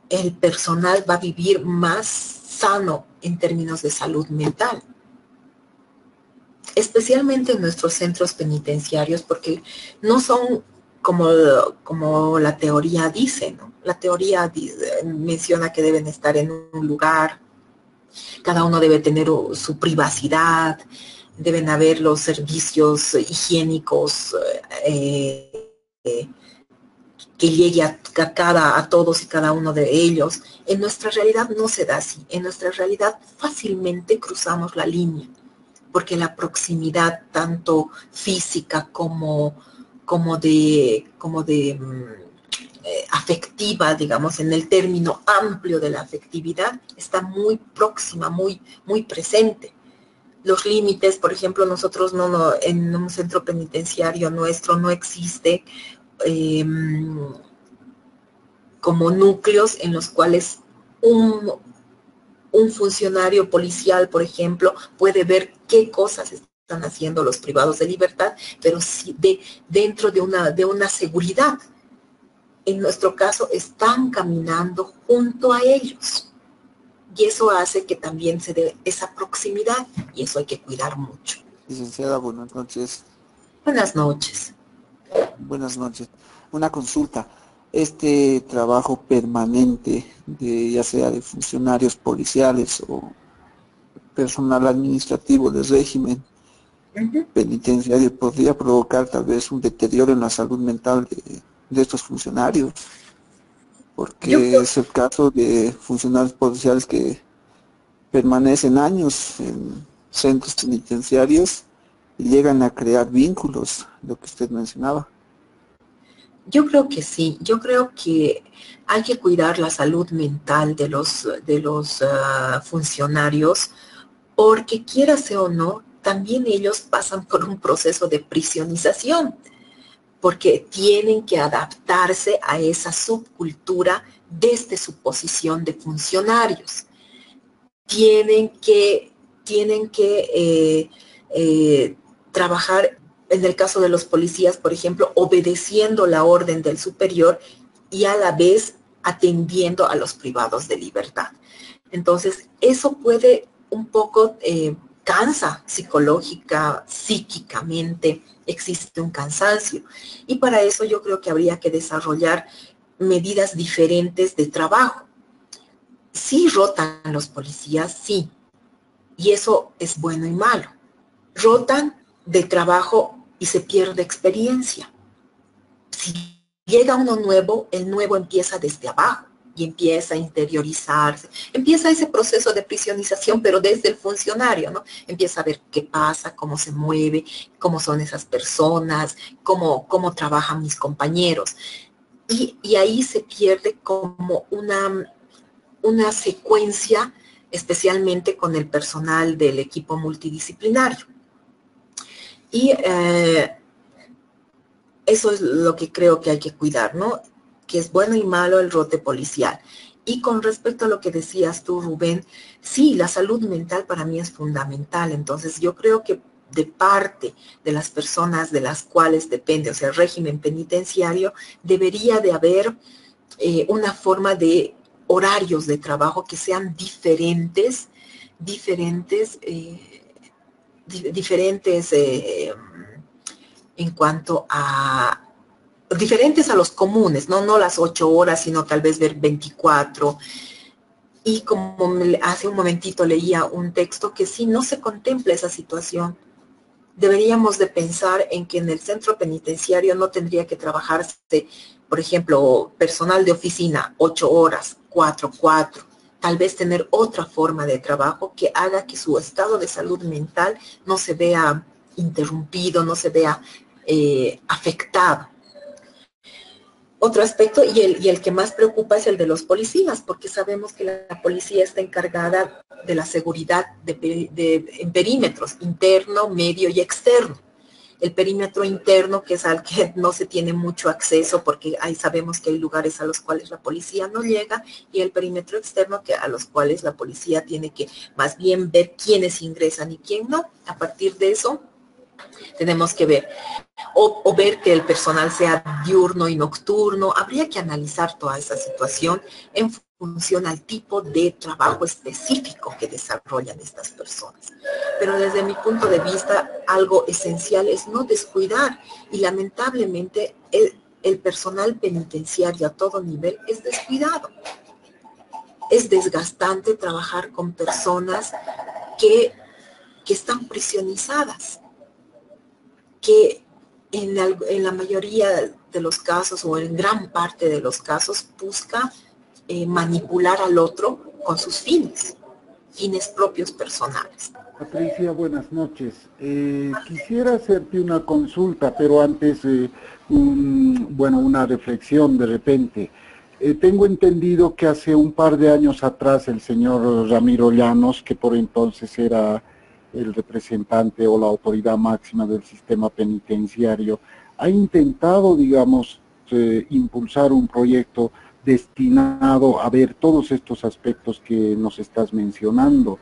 el personal va a vivir más sano en términos de salud mental. Especialmente en nuestros centros penitenciarios, porque no son como, como la teoría dice, ¿no? La teoría menciona que deben estar en un lugar cada uno debe tener su privacidad, deben haber los servicios higiénicos eh, eh, que llegue a, cada, a todos y cada uno de ellos. En nuestra realidad no se da así. En nuestra realidad fácilmente cruzamos la línea, porque la proximidad tanto física como, como de, como de mm, eh, afectiva, digamos, en el término amplio de la afectividad, está muy próxima, muy, muy presente. Los límites, por ejemplo, nosotros no, en un centro penitenciario nuestro no existe em, como núcleos en los cuales un, un funcionario policial, por ejemplo, puede ver qué cosas están haciendo los privados de libertad, pero sí de, dentro de una, de una seguridad. En nuestro caso, están caminando junto a ellos. Y eso hace que también se dé esa proximidad y eso hay que cuidar mucho. Licenciada, buenas noches. Buenas noches. Buenas noches. Una consulta este trabajo permanente de ya sea de funcionarios policiales o personal administrativo del régimen penitenciario podría provocar tal vez un deterioro en la salud mental de, estos funcionarios porque es el caso de funcionarios policiales que permanecen años en centros penitenciarios y llegan a crear vínculos, lo que usted mencionaba. Yo creo que sí, yo creo que hay que cuidar la salud mental de los, de los ah, funcionarios porque quieras o no, también ellos pasan por un proceso de prisionización porque tienen que adaptarse a esa subcultura desde su posición de funcionarios. Tienen que, tienen que eh, eh, trabajar en el caso de los policías, por ejemplo, obedeciendo la orden del superior y a la vez atendiendo a los privados de libertad. Entonces, eso puede un poco eh, cansa psicológica, psíquicamente, existe un cansancio. Y para eso yo creo que habría que desarrollar medidas diferentes de trabajo. Sí rotan los policías, sí. Y eso es bueno y malo. Rotan de trabajo y se pierde experiencia. Si llega uno nuevo, el nuevo empieza desde abajo y empieza a interiorizarse. Empieza ese proceso de prisionización, pero desde el funcionario, ¿no? Empieza a ver qué pasa, cómo se mueve, cómo son esas personas, cómo, cómo trabajan mis compañeros. Y, y ahí se pierde como una, una secuencia, especialmente con el personal del equipo multidisciplinario. Y eh, eso es lo que creo que hay que cuidar, ¿no? Que es bueno y malo el rote policial. Y con respecto a lo que decías tú, Rubén, sí, la salud mental para mí es fundamental. Entonces, yo creo que de parte de las personas de las cuales depende, o sea, el régimen penitenciario, debería de haber eh, una forma de horarios de trabajo que sean diferentes, diferentes. Eh, diferentes eh, en cuanto a diferentes a los comunes, ¿no? no las ocho horas, sino tal vez ver 24. Y como hace un momentito leía un texto que sí no se contempla esa situación, deberíamos de pensar en que en el centro penitenciario no tendría que trabajarse, por ejemplo, personal de oficina, ocho horas, cuatro, cuatro tal vez tener otra forma de trabajo que haga que su estado de salud mental no se vea interrumpido, no se vea eh, afectado. Otro aspecto y el, y el que más preocupa es el de los policías, porque sabemos que la, policía está encargada de la seguridad en perímetros interno, medio y externo el perímetro interno, que es al que no se tiene mucho acceso porque ahí sabemos que hay lugares a los cuales la policía no llega, y el perímetro externo, que a los cuales la policía tiene que más bien ver quiénes ingresan y quién no. A partir de eso, tenemos que ver, o, ver que el personal sea diurno y nocturno, habría que analizar toda esa situación en función al tipo de trabajo específico que desarrollan estas personas. Pero desde mi punto de vista, algo esencial es no descuidar y lamentablemente el, el personal penitenciario a todo nivel es descuidado. Es desgastante trabajar con personas que, que están prisionizadas, que en la, en la mayoría de los casos o en gran parte de los casos busca eh, manipular al otro con sus fines, fines propios personales. Patricia, buenas noches. Eh, quisiera hacerte una consulta, pero antes, eh, bueno, una reflexión de repente. tengo entendido que hace un par de años atrás el señor Ramiro Llanos, que por entonces era el representante o la autoridad máxima del sistema penitenciario, ha intentado, digamos, eh, impulsar un proyecto destinado a ver todos estos aspectos que nos estás mencionando,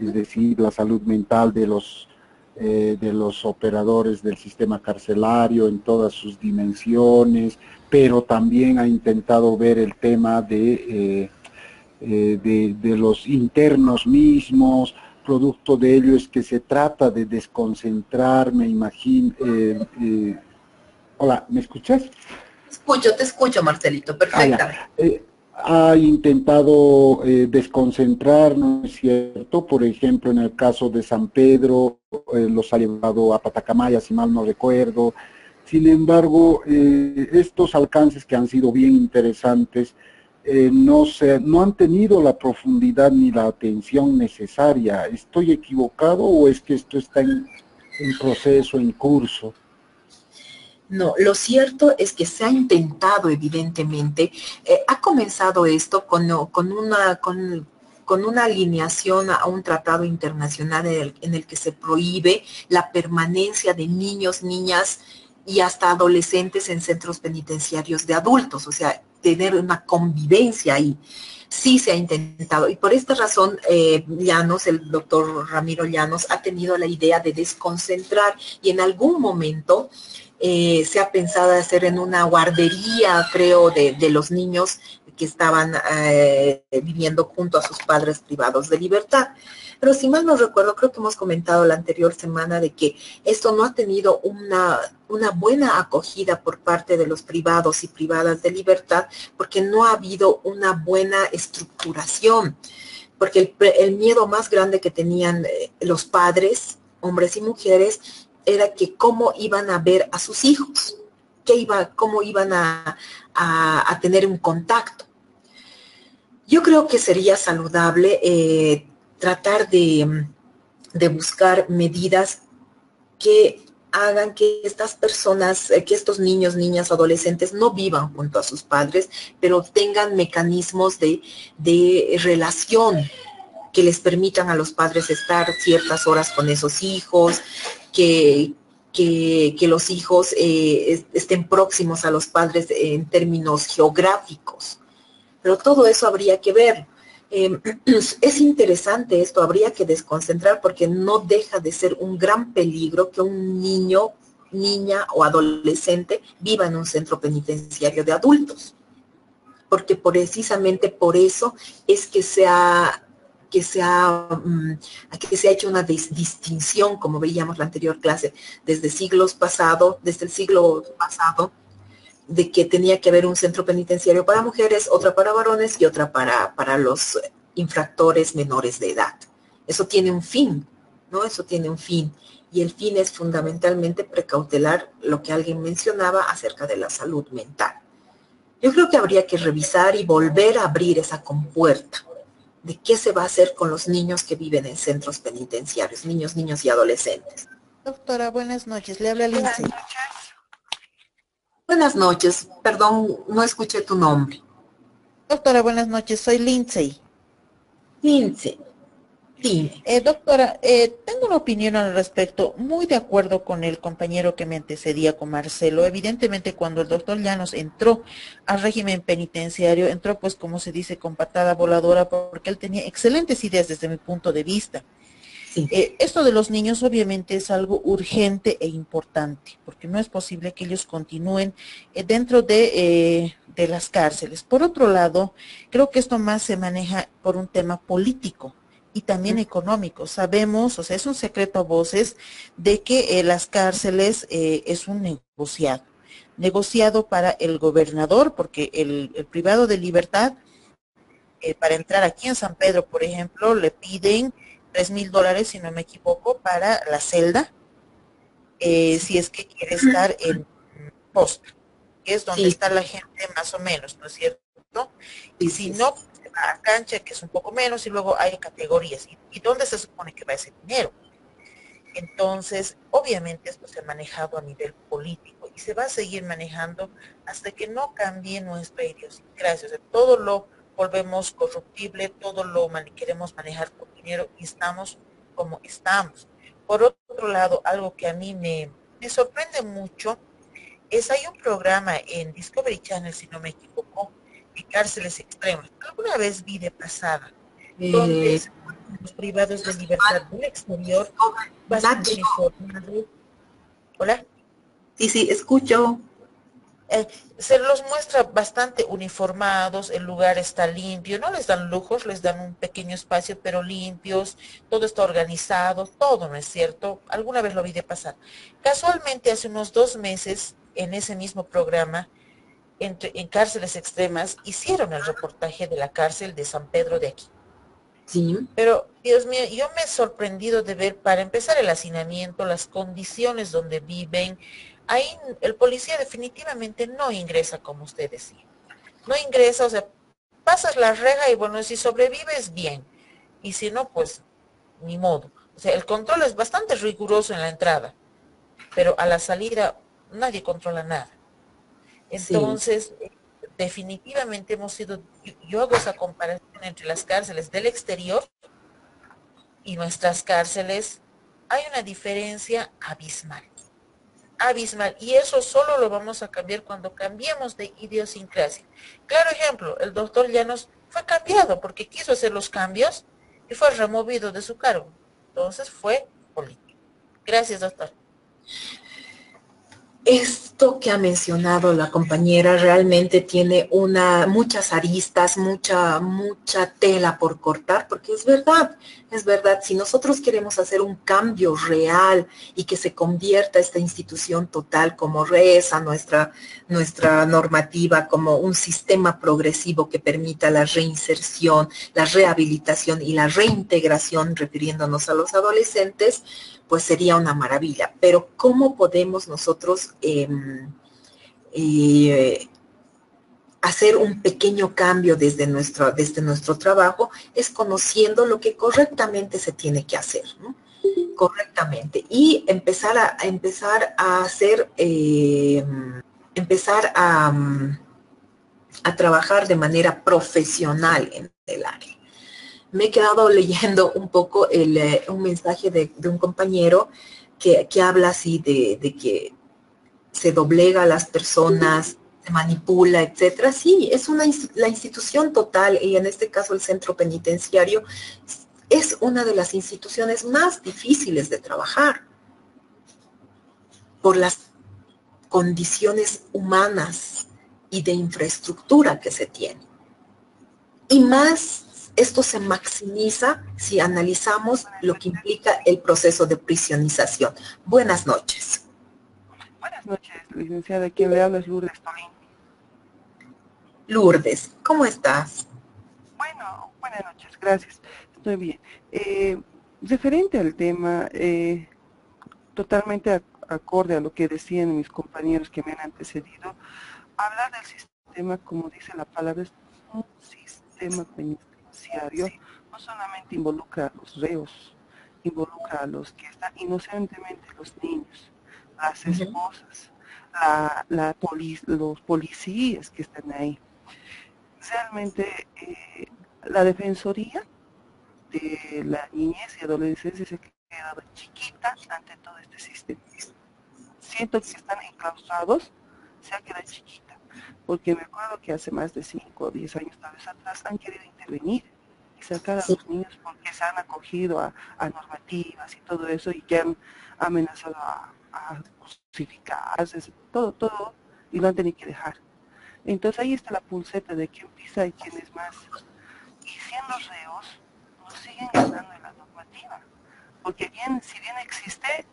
es decir, la salud mental de los, eh, de los operadores del sistema carcelario en todas sus dimensiones, pero también ha intentado ver el tema de, eh, de, de los internos mismos, producto de ello es que se trata de desconcentrar, me imagino. Eh, eh, hola, ¿me escuchas? Te escucho, te escucho, Marcelito, ah, perfectamente. Eh, ha intentado desconcentrar, ¿no es cierto? Por ejemplo, en el caso de San Pedro, los ha llevado a Patacamaya, si mal no recuerdo. Sin embargo, estos alcances que han sido bien interesantes, eh, no, se, no han tenido la profundidad ni la atención necesaria. ¿Estoy equivocado o es que esto está en, proceso, en curso? No, lo cierto es que se ha intentado, evidentemente. Eh, ha comenzado esto con, con una, con, con, una alineación a un tratado internacional en el, en el, que se prohíbe la permanencia de niños, niñas y hasta adolescentes en centros penitenciarios de adultos. O sea, tener una convivencia ahí. Sí se ha intentado y por esta razón eh, Llanos, el doctor Ramiro Llanos, ha tenido la idea de desconcentrar y en algún momento eh, se ha pensado hacer en una guardería, creo, de, los niños que estaban eh, viviendo junto a sus padres privados de libertad. Pero si mal no recuerdo, creo que hemos comentado la anterior semana de que esto no ha tenido una, una buena acogida por parte de los privados y privadas de libertad porque no ha habido una buena estructuración. Porque el, miedo más grande que tenían eh, los padres, hombres y mujeres, era que cómo iban a ver a sus hijos, cómo iban a, a, tener un contacto. Yo creo que sería saludable eh, tratar de, buscar medidas que hagan que estas personas, eh, que estos niños, niñas, adolescentes no vivan junto a sus padres, pero tengan mecanismos de, relación que les permitan a los padres estar ciertas horas con esos hijos, que, que, los hijos eh, estén próximos a los padres en términos geográficos. Pero todo eso habría que ver. Em, (clears throat) es interesante esto, habría que desconcentrar porque no deja de ser un gran peligro que un niño, niña o adolescente viva en un centro penitenciario de adultos. Porque precisamente por eso es que se ha que se ha, mm, que se ha hecho una distinción, como veíamos la anterior clase, desde siglos pasados, desde el siglo pasado, de que tenía que haber un centro penitenciario para mujeres, otra para varones y otra para, para los infractores menores de edad. Eso tiene un fin, ¿no? Eso tiene un fin. Y el fin es fundamentalmente precautelar lo que alguien mencionaba acerca de la salud mental. Yo creo que habría que revisar y volver a abrir esa compuerta de qué se va a hacer con los niños que viven en centros penitenciarios, niños, niños y adolescentes. Doctora, buenas noches. Le habla Lindsay. Buenas noches, perdón, no escuché tu nombre. Doctora, buenas noches, soy Lindsay. Lindsay, eh, doctora, eh, tengo una opinión al respecto, muy de acuerdo con el compañero que me antecedía con Marcelo. Evidentemente, cuando el doctor Llanos entró al régimen penitenciario, entró pues como se dice con patada voladora porque él tenía excelentes ideas desde mi punto de vista. Eh, esto de los niños obviamente es algo urgente e importante, porque no es posible que ellos continúen eh, dentro de, eh, de las cárceles. Por otro lado, creo que esto más se maneja por un tema político y también económico. Sabemos, o sea, es un secreto a voces de que las cárceles es un negociado, negociado para el gobernador, porque el, el privado de libertad, para entrar aquí en San Pedro, por ejemplo, le piden tres mil dólares, si no me equivoco, para la celda, eh, si es que quiere estar en post, que es donde está la gente más o menos, ¿no es cierto? Y si no, se va a cancha, que es un poco menos, y luego hay categorías. ¿Y, dónde se supone que va ese dinero? Entonces, obviamente esto se ha manejado a nivel político y se va a seguir manejando hasta que no cambie nuestra idiosincrasia. O sea, todo lo volvemos corruptible, todo lo queremos manejar con dinero y estamos como estamos. Por otro lado, algo que a mí me, sorprende mucho es hay un programa en Discovery Channel, si no me equivoco, de cárceles extremas. Alguna vez vi de pasada, donde los privados de libertad del exterior bastante uniformados. Hola. Sí, sí, escucho. Eh, se los muestra bastante uniformados, el lugar está limpio, no les dan lujos, les dan un pequeño espacio, pero limpios, todo está organizado, todo, ¿no es cierto? Alguna vez lo vi de pasar. Casualmente, hace unos dos meses, en ese mismo programa, entre, en cárceles extremas, hicieron el reportaje de la cárcel de San Pedro de aquí. Sí. Pero, Dios mío, yo me he sorprendido de ver, para empezar, el hacinamiento, las condiciones donde viven. Ahí el policía definitivamente no ingresa, como usted decía. No ingresa, o sea, pasas la reja y bueno, si sobrevives, bien. Y si no, pues, ni modo. O sea, el control es bastante riguroso en la entrada, pero a la salida nadie controla nada. Entonces, definitivamente hemos sido, yo hago esa comparación entre las cárceles del exterior y nuestras cárceles, hay una diferencia abismal. Abismal. Y eso solo lo vamos a cambiar cuando cambiemos de idiosincrasia. Claro ejemplo, el doctor Llanos fue cambiado porque quiso hacer los cambios y fue removido de su cargo. Entonces fue político. Gracias, doctor esto que ha mencionado la compañera realmente tiene una, muchas aristas, mucha, mucha tela por cortar, porque es verdad, es verdad, si nosotros queremos hacer un cambio real y que se convierta esta institución total como reza nuestra, nuestra normativa, como un sistema progresivo que permita la reinserción, la rehabilitación y la reintegración, refiriéndonos a los adolescentes, pues sería una maravilla. Pero ¿cómo podemos nosotros em, eh, hacer un pequeño cambio desde nuestro, desde nuestro trabajo? Es conociendo lo que correctamente se tiene que hacer. Correctamente. Y empezar a, empezar a hacer, em, empezar a, a trabajar de manera profesional en el área me he quedado leyendo un poco el, eh, un mensaje de, un compañero que, habla así de, que se doblega a las personas, manipula, etcétera. Sí, es una la institución total y en este caso el centro penitenciario es una de las instituciones más difíciles de trabajar por las condiciones humanas y de infraestructura que se tiene. Y más esto se maximiza si analizamos lo que implica el proceso de prisionización. Buenas noches. Buenas noches, licenciada. Quien le habla es Lourdes Tolín. Lourdes, ¿cómo estás? Bueno, buenas noches, gracias. Estoy bien. Eh, referente al tema, eh, totalmente acorde a lo que decían mis compañeros que me han antecedido, hablar del sistema, como dice la palabra, es un sistema penitenciario no solamente involucra a los reos, involucra a los que están inocentemente los niños, las esposas, la, los policías que están ahí. Realmente eh, la defensoría de la niñez y adolescencia se ha quedado chiquita ante todo este sistema. Siento que están enclaustrados, se ha quedado chiquita, porque me acuerdo que hace más de 5 o 10 años tal vez atrás han querido intervenir y sacar a los niños porque se han acogido a, normativas y todo eso y que han amenazado a, a justificarse, todo, todo, y lo han tenido que dejar. Entonces ahí está la pulseta de quién pisa y quién es más. Y siendo reos, nos siguen ganando en la normativa. Porque bien, si bien existe,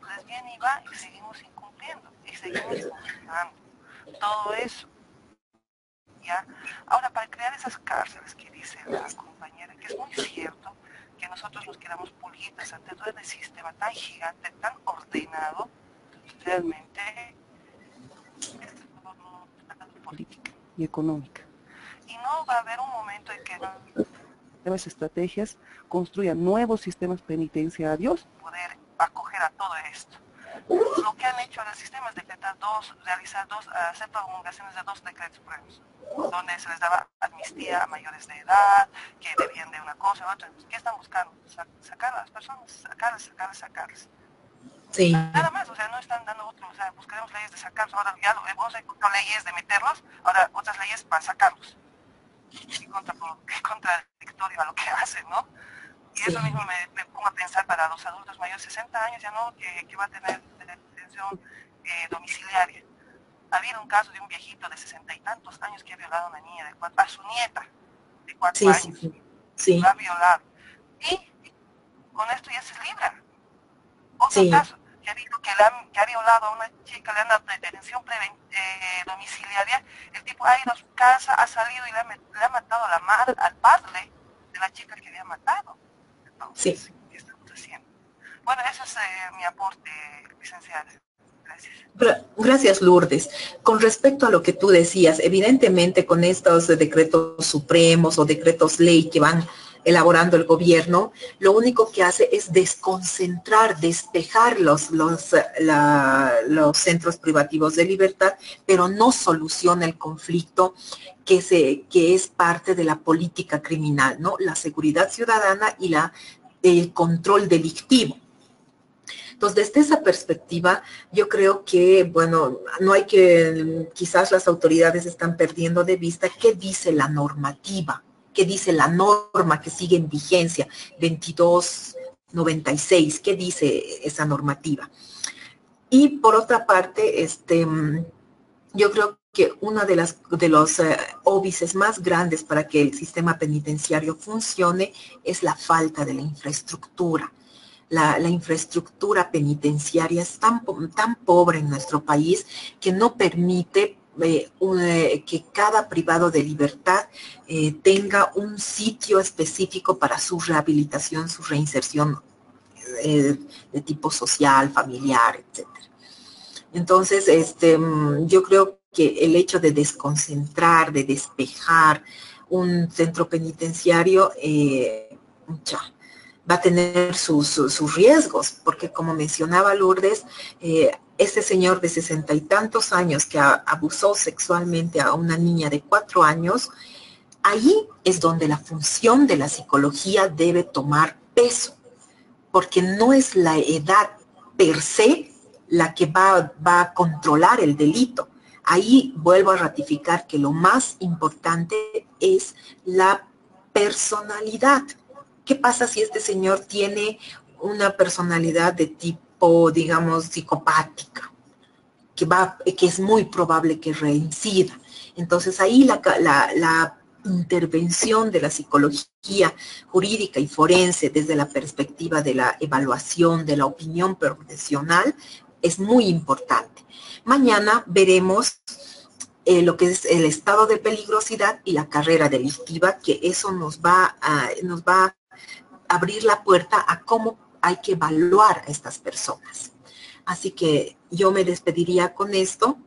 pues bien va y seguimos incumpliendo. Y seguimos incumpliendo todo eso. Ahora, para crear esas cárceles que dice la compañera, que es muy cierto que nosotros nos quedamos pulguitas ante todo el sistema tan gigante, tan ordenado, realmente política y económica. Y no va a haber un momento en que nuevas estrategias construyan nuevos sistemas penitenciarios, poder acoger a todo esto lo que han hecho en el sistema es decretar dos, realizar dos, hacer promulgaciones de dos decretos supremos, donde se les daba amnistía a mayores de edad, que debían de una cosa u otra. ¿Qué están buscando? sacar a las personas, sacarlas, sacarlas, sacarlas. Sí. Nada más, o sea, no están dando otros, o sea, buscaremos leyes de sacarlos, ahora ya hemos encontrado leyes de meterlos, ahora otras leyes para sacarlos. Y contra, contradictorio a lo que (laughs) hacen, ¿no? Y eso mismo me, me, pongo a pensar para los adultos mayores de 60 años, ya no, que, que va a tener detención eh, domiciliaria. Ha habido un caso de un viejito de sesenta y tantos años que ha violado a una niña de cuatro, a su nieta de cuatro años. Sí, sí. Lo ha violado. Y con esto ya se libra. Otro caso, que ha, que, le ha, que ha violado a una chica, le han dado detención eh, domiciliaria, el tipo ha ido a su casa, ha salido y le ha, le ha matado a la madre, al padre de la chica que había matado. Entonces, sí. ¿qué estamos haciendo? Bueno, ese es eh, mi aporte, licenciada. Gracias. Gracias, Lourdes. Con respecto a lo que tú decías, evidentemente con estos decretos supremos o decretos ley que van elaborando el gobierno, lo único que hace es desconcentrar, despejar los, los, los centros privativos de libertad, pero no soluciona el conflicto que, se, que es parte de la política criminal, ¿no? La seguridad ciudadana y la, el control delictivo. Entonces, desde esa perspectiva, yo creo que, bueno, no hay que, quizás las autoridades están perdiendo de vista qué dice la normativa qué dice la norma que sigue en vigencia, 2296, qué dice esa normativa. Y por otra parte, este, yo creo que una de, de los uh, óbices más grandes para que el sistema penitenciario funcione es la falta de la infraestructura. La, la, infraestructura penitenciaria es tan, tan pobre en nuestro país que no permite eh, que cada privado de libertad eh, tenga un sitio específico para su rehabilitación, su reinserción eh, de tipo social, familiar, etc. Entonces, este, mm, yo creo que el hecho de desconcentrar, de despejar un centro penitenciario, va a tener sus, sus, riesgos, porque como mencionaba Lourdes, este señor de sesenta y tantos años que abusó sexualmente a una niña de cuatro años, ahí es donde la función de la psicología debe tomar peso, porque no es la edad per se la que va, va a controlar el delito. Ahí vuelvo a ratificar que lo más importante es la personalidad. ¿Qué pasa si este señor tiene una personalidad de tipo o digamos, psicopática, que, va, que es muy probable que reincida. Entonces ahí la, la intervención de la psicología jurídica y forense desde la perspectiva de la evaluación de la opinión profesional es muy importante. Mañana veremos eh, lo que es el estado de peligrosidad y la carrera delictiva, que eso nos va a, nos va a abrir la puerta a cómo hay que evaluar a estas personas. Así que yo me despediría con esto,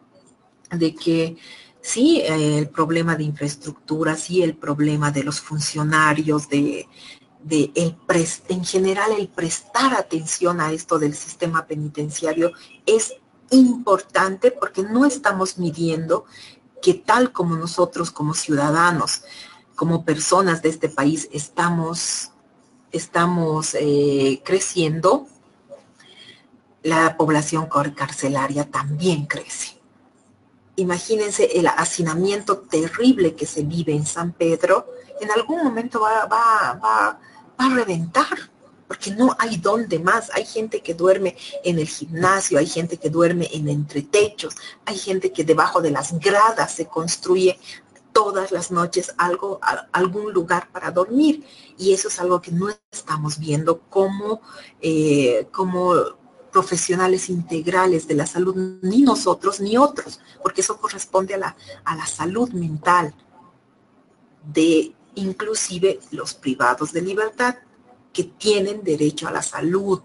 de que sí, el problema de infraestructura, sí, el problema de los funcionarios, de, en general el prestar atención a esto del sistema penitenciario es importante porque no estamos midiendo que tal como nosotros como ciudadanos, como personas de este país, estamos estamos eh, creciendo, la población carcelaria también crece. Imagínense el hacinamiento terrible que se vive en San Pedro, en algún momento va, va a reventar, porque no hay dónde más. Hay gente que duerme en el gimnasio, hay gente que duerme en entretechos, hay gente que debajo de las gradas se construye todas las noches algo, algún lugar para dormir. Y eso es algo que no estamos viendo como, eh, como profesionales integrales de la salud, ni nosotros ni otros, porque eso corresponde a la, a la salud mental de inclusive los privados de libertad que tienen derecho a la salud,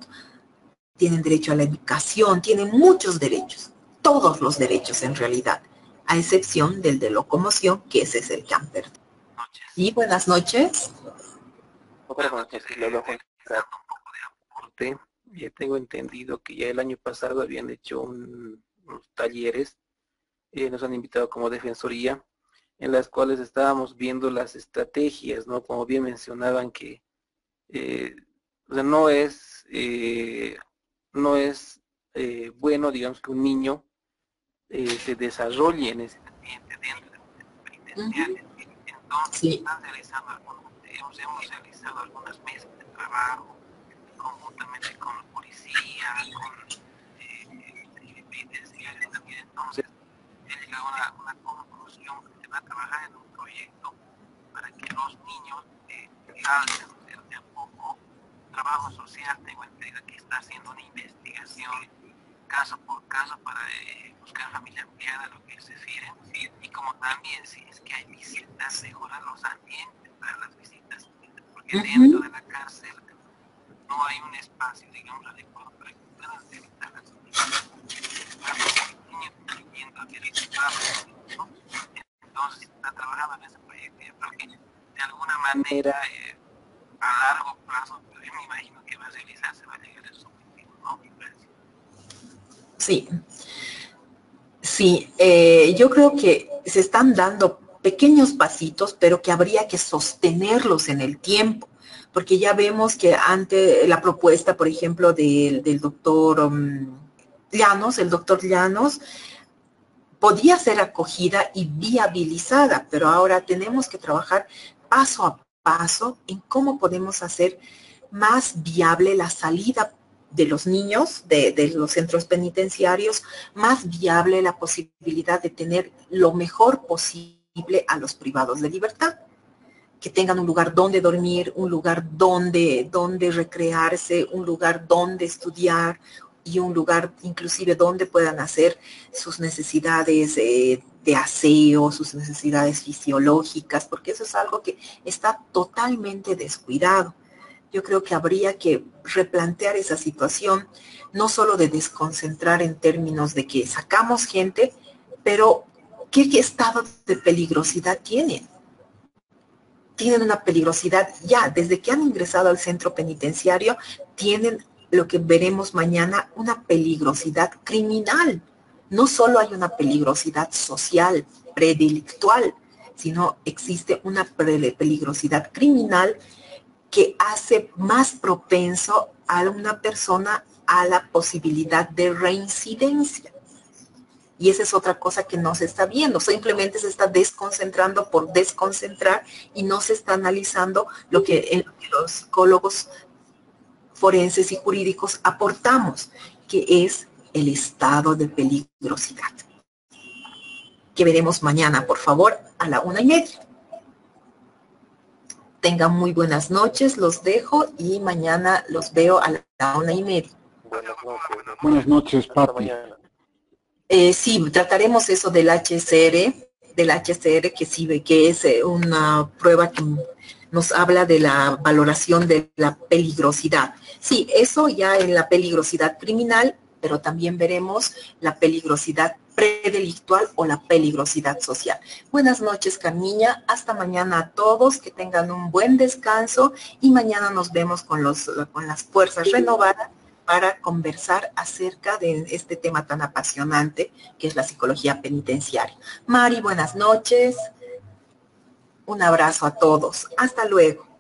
tienen derecho a la educación, tienen muchos derechos, todos los derechos en realidad a excepción del de locomoción, que ese es el camper. Y buenas noches. Buenas noches, un poco de aporte. Ya tengo entendido que ya el año pasado habían hecho unos talleres, eh, nos han invitado como defensoría, en las cuales estábamos viendo las estrategias, ¿no? Como bien mencionaban que eh, no es, eh, no es eh, bueno, digamos, que un niño eh, se desarrolle en ese ambiente dentro de penitenciario. Entonces, sí. realizando algunos, hemos, hemos, realizado algunas mesas de trabajo conjuntamente con la policía, con eh, penitenciarios también. Entonces, he llegado a una, una conclusión que se va a trabajar en un proyecto para que los niños eh, salgan de a poco. Trabajo social, tengo entendido que está haciendo una investigación caso por caso para eh, buscar familia ampliada, lo que se refiere, y como también si es que hay visitas, mejorar los ambientes para las visitas, porque dentro de la cárcel no hay un espacio, digamos, adecuado para que puedan evitar las visitas. Entonces, está trabajando en ese proyecto creo que de alguna manera, eh, a largo plazo, pues, me imagino que va a realizarse, va a llegar a su objetivo, ¿no? Sí, sí, eh, yo creo que se están dando pequeños pasitos, pero que habría que sostenerlos en el tiempo, porque ya vemos que ante la propuesta, por ejemplo, del, doctor um, Llanos, el doctor Llanos, podía ser acogida y viabilizada, pero ahora tenemos que trabajar paso a paso en cómo podemos hacer más viable la salida de los niños de, los centros penitenciarios, más viable la posibilidad de tener lo mejor posible a los privados de libertad. Que tengan un lugar donde dormir, un lugar donde, donde recrearse, un lugar donde estudiar y un lugar inclusive donde puedan hacer sus necesidades eh, de aseo, sus necesidades fisiológicas, porque eso es algo que está totalmente descuidado yo creo que habría que replantear esa situación, no solo de desconcentrar en términos de que sacamos gente, pero ¿qué estado de peligrosidad tienen? Tienen una peligrosidad ya, desde que han ingresado al centro penitenciario, tienen lo que veremos mañana, una peligrosidad criminal. No solo hay una peligrosidad social, predelictual, sino existe una peligrosidad criminal que hace más propenso a una persona a la posibilidad de reincidencia. Y esa es otra cosa que no se está viendo, simplemente se está desconcentrando por desconcentrar y no se está analizando lo que los psicólogos forenses y jurídicos aportamos, que es el estado de peligrosidad. Que veremos mañana, por favor, a la una y media. Tengan muy buenas noches, los dejo y mañana los veo a la una y media. Buenas noches, papi. Eh, sí, trataremos eso del HCR, del HCR que sí, que es eh, una prueba que nos habla de la valoración de la peligrosidad. Sí, eso ya en la peligrosidad criminal, pero también veremos la peligrosidad predelictual o la peligrosidad social. Buenas noches, Carmiña. Hasta mañana a todos. Que tengan un buen descanso y mañana nos vemos con, los, con las fuerzas renovadas para conversar acerca de este tema tan apasionante que es la psicología penitenciaria. Mari, buenas noches. Un abrazo a todos. Hasta luego.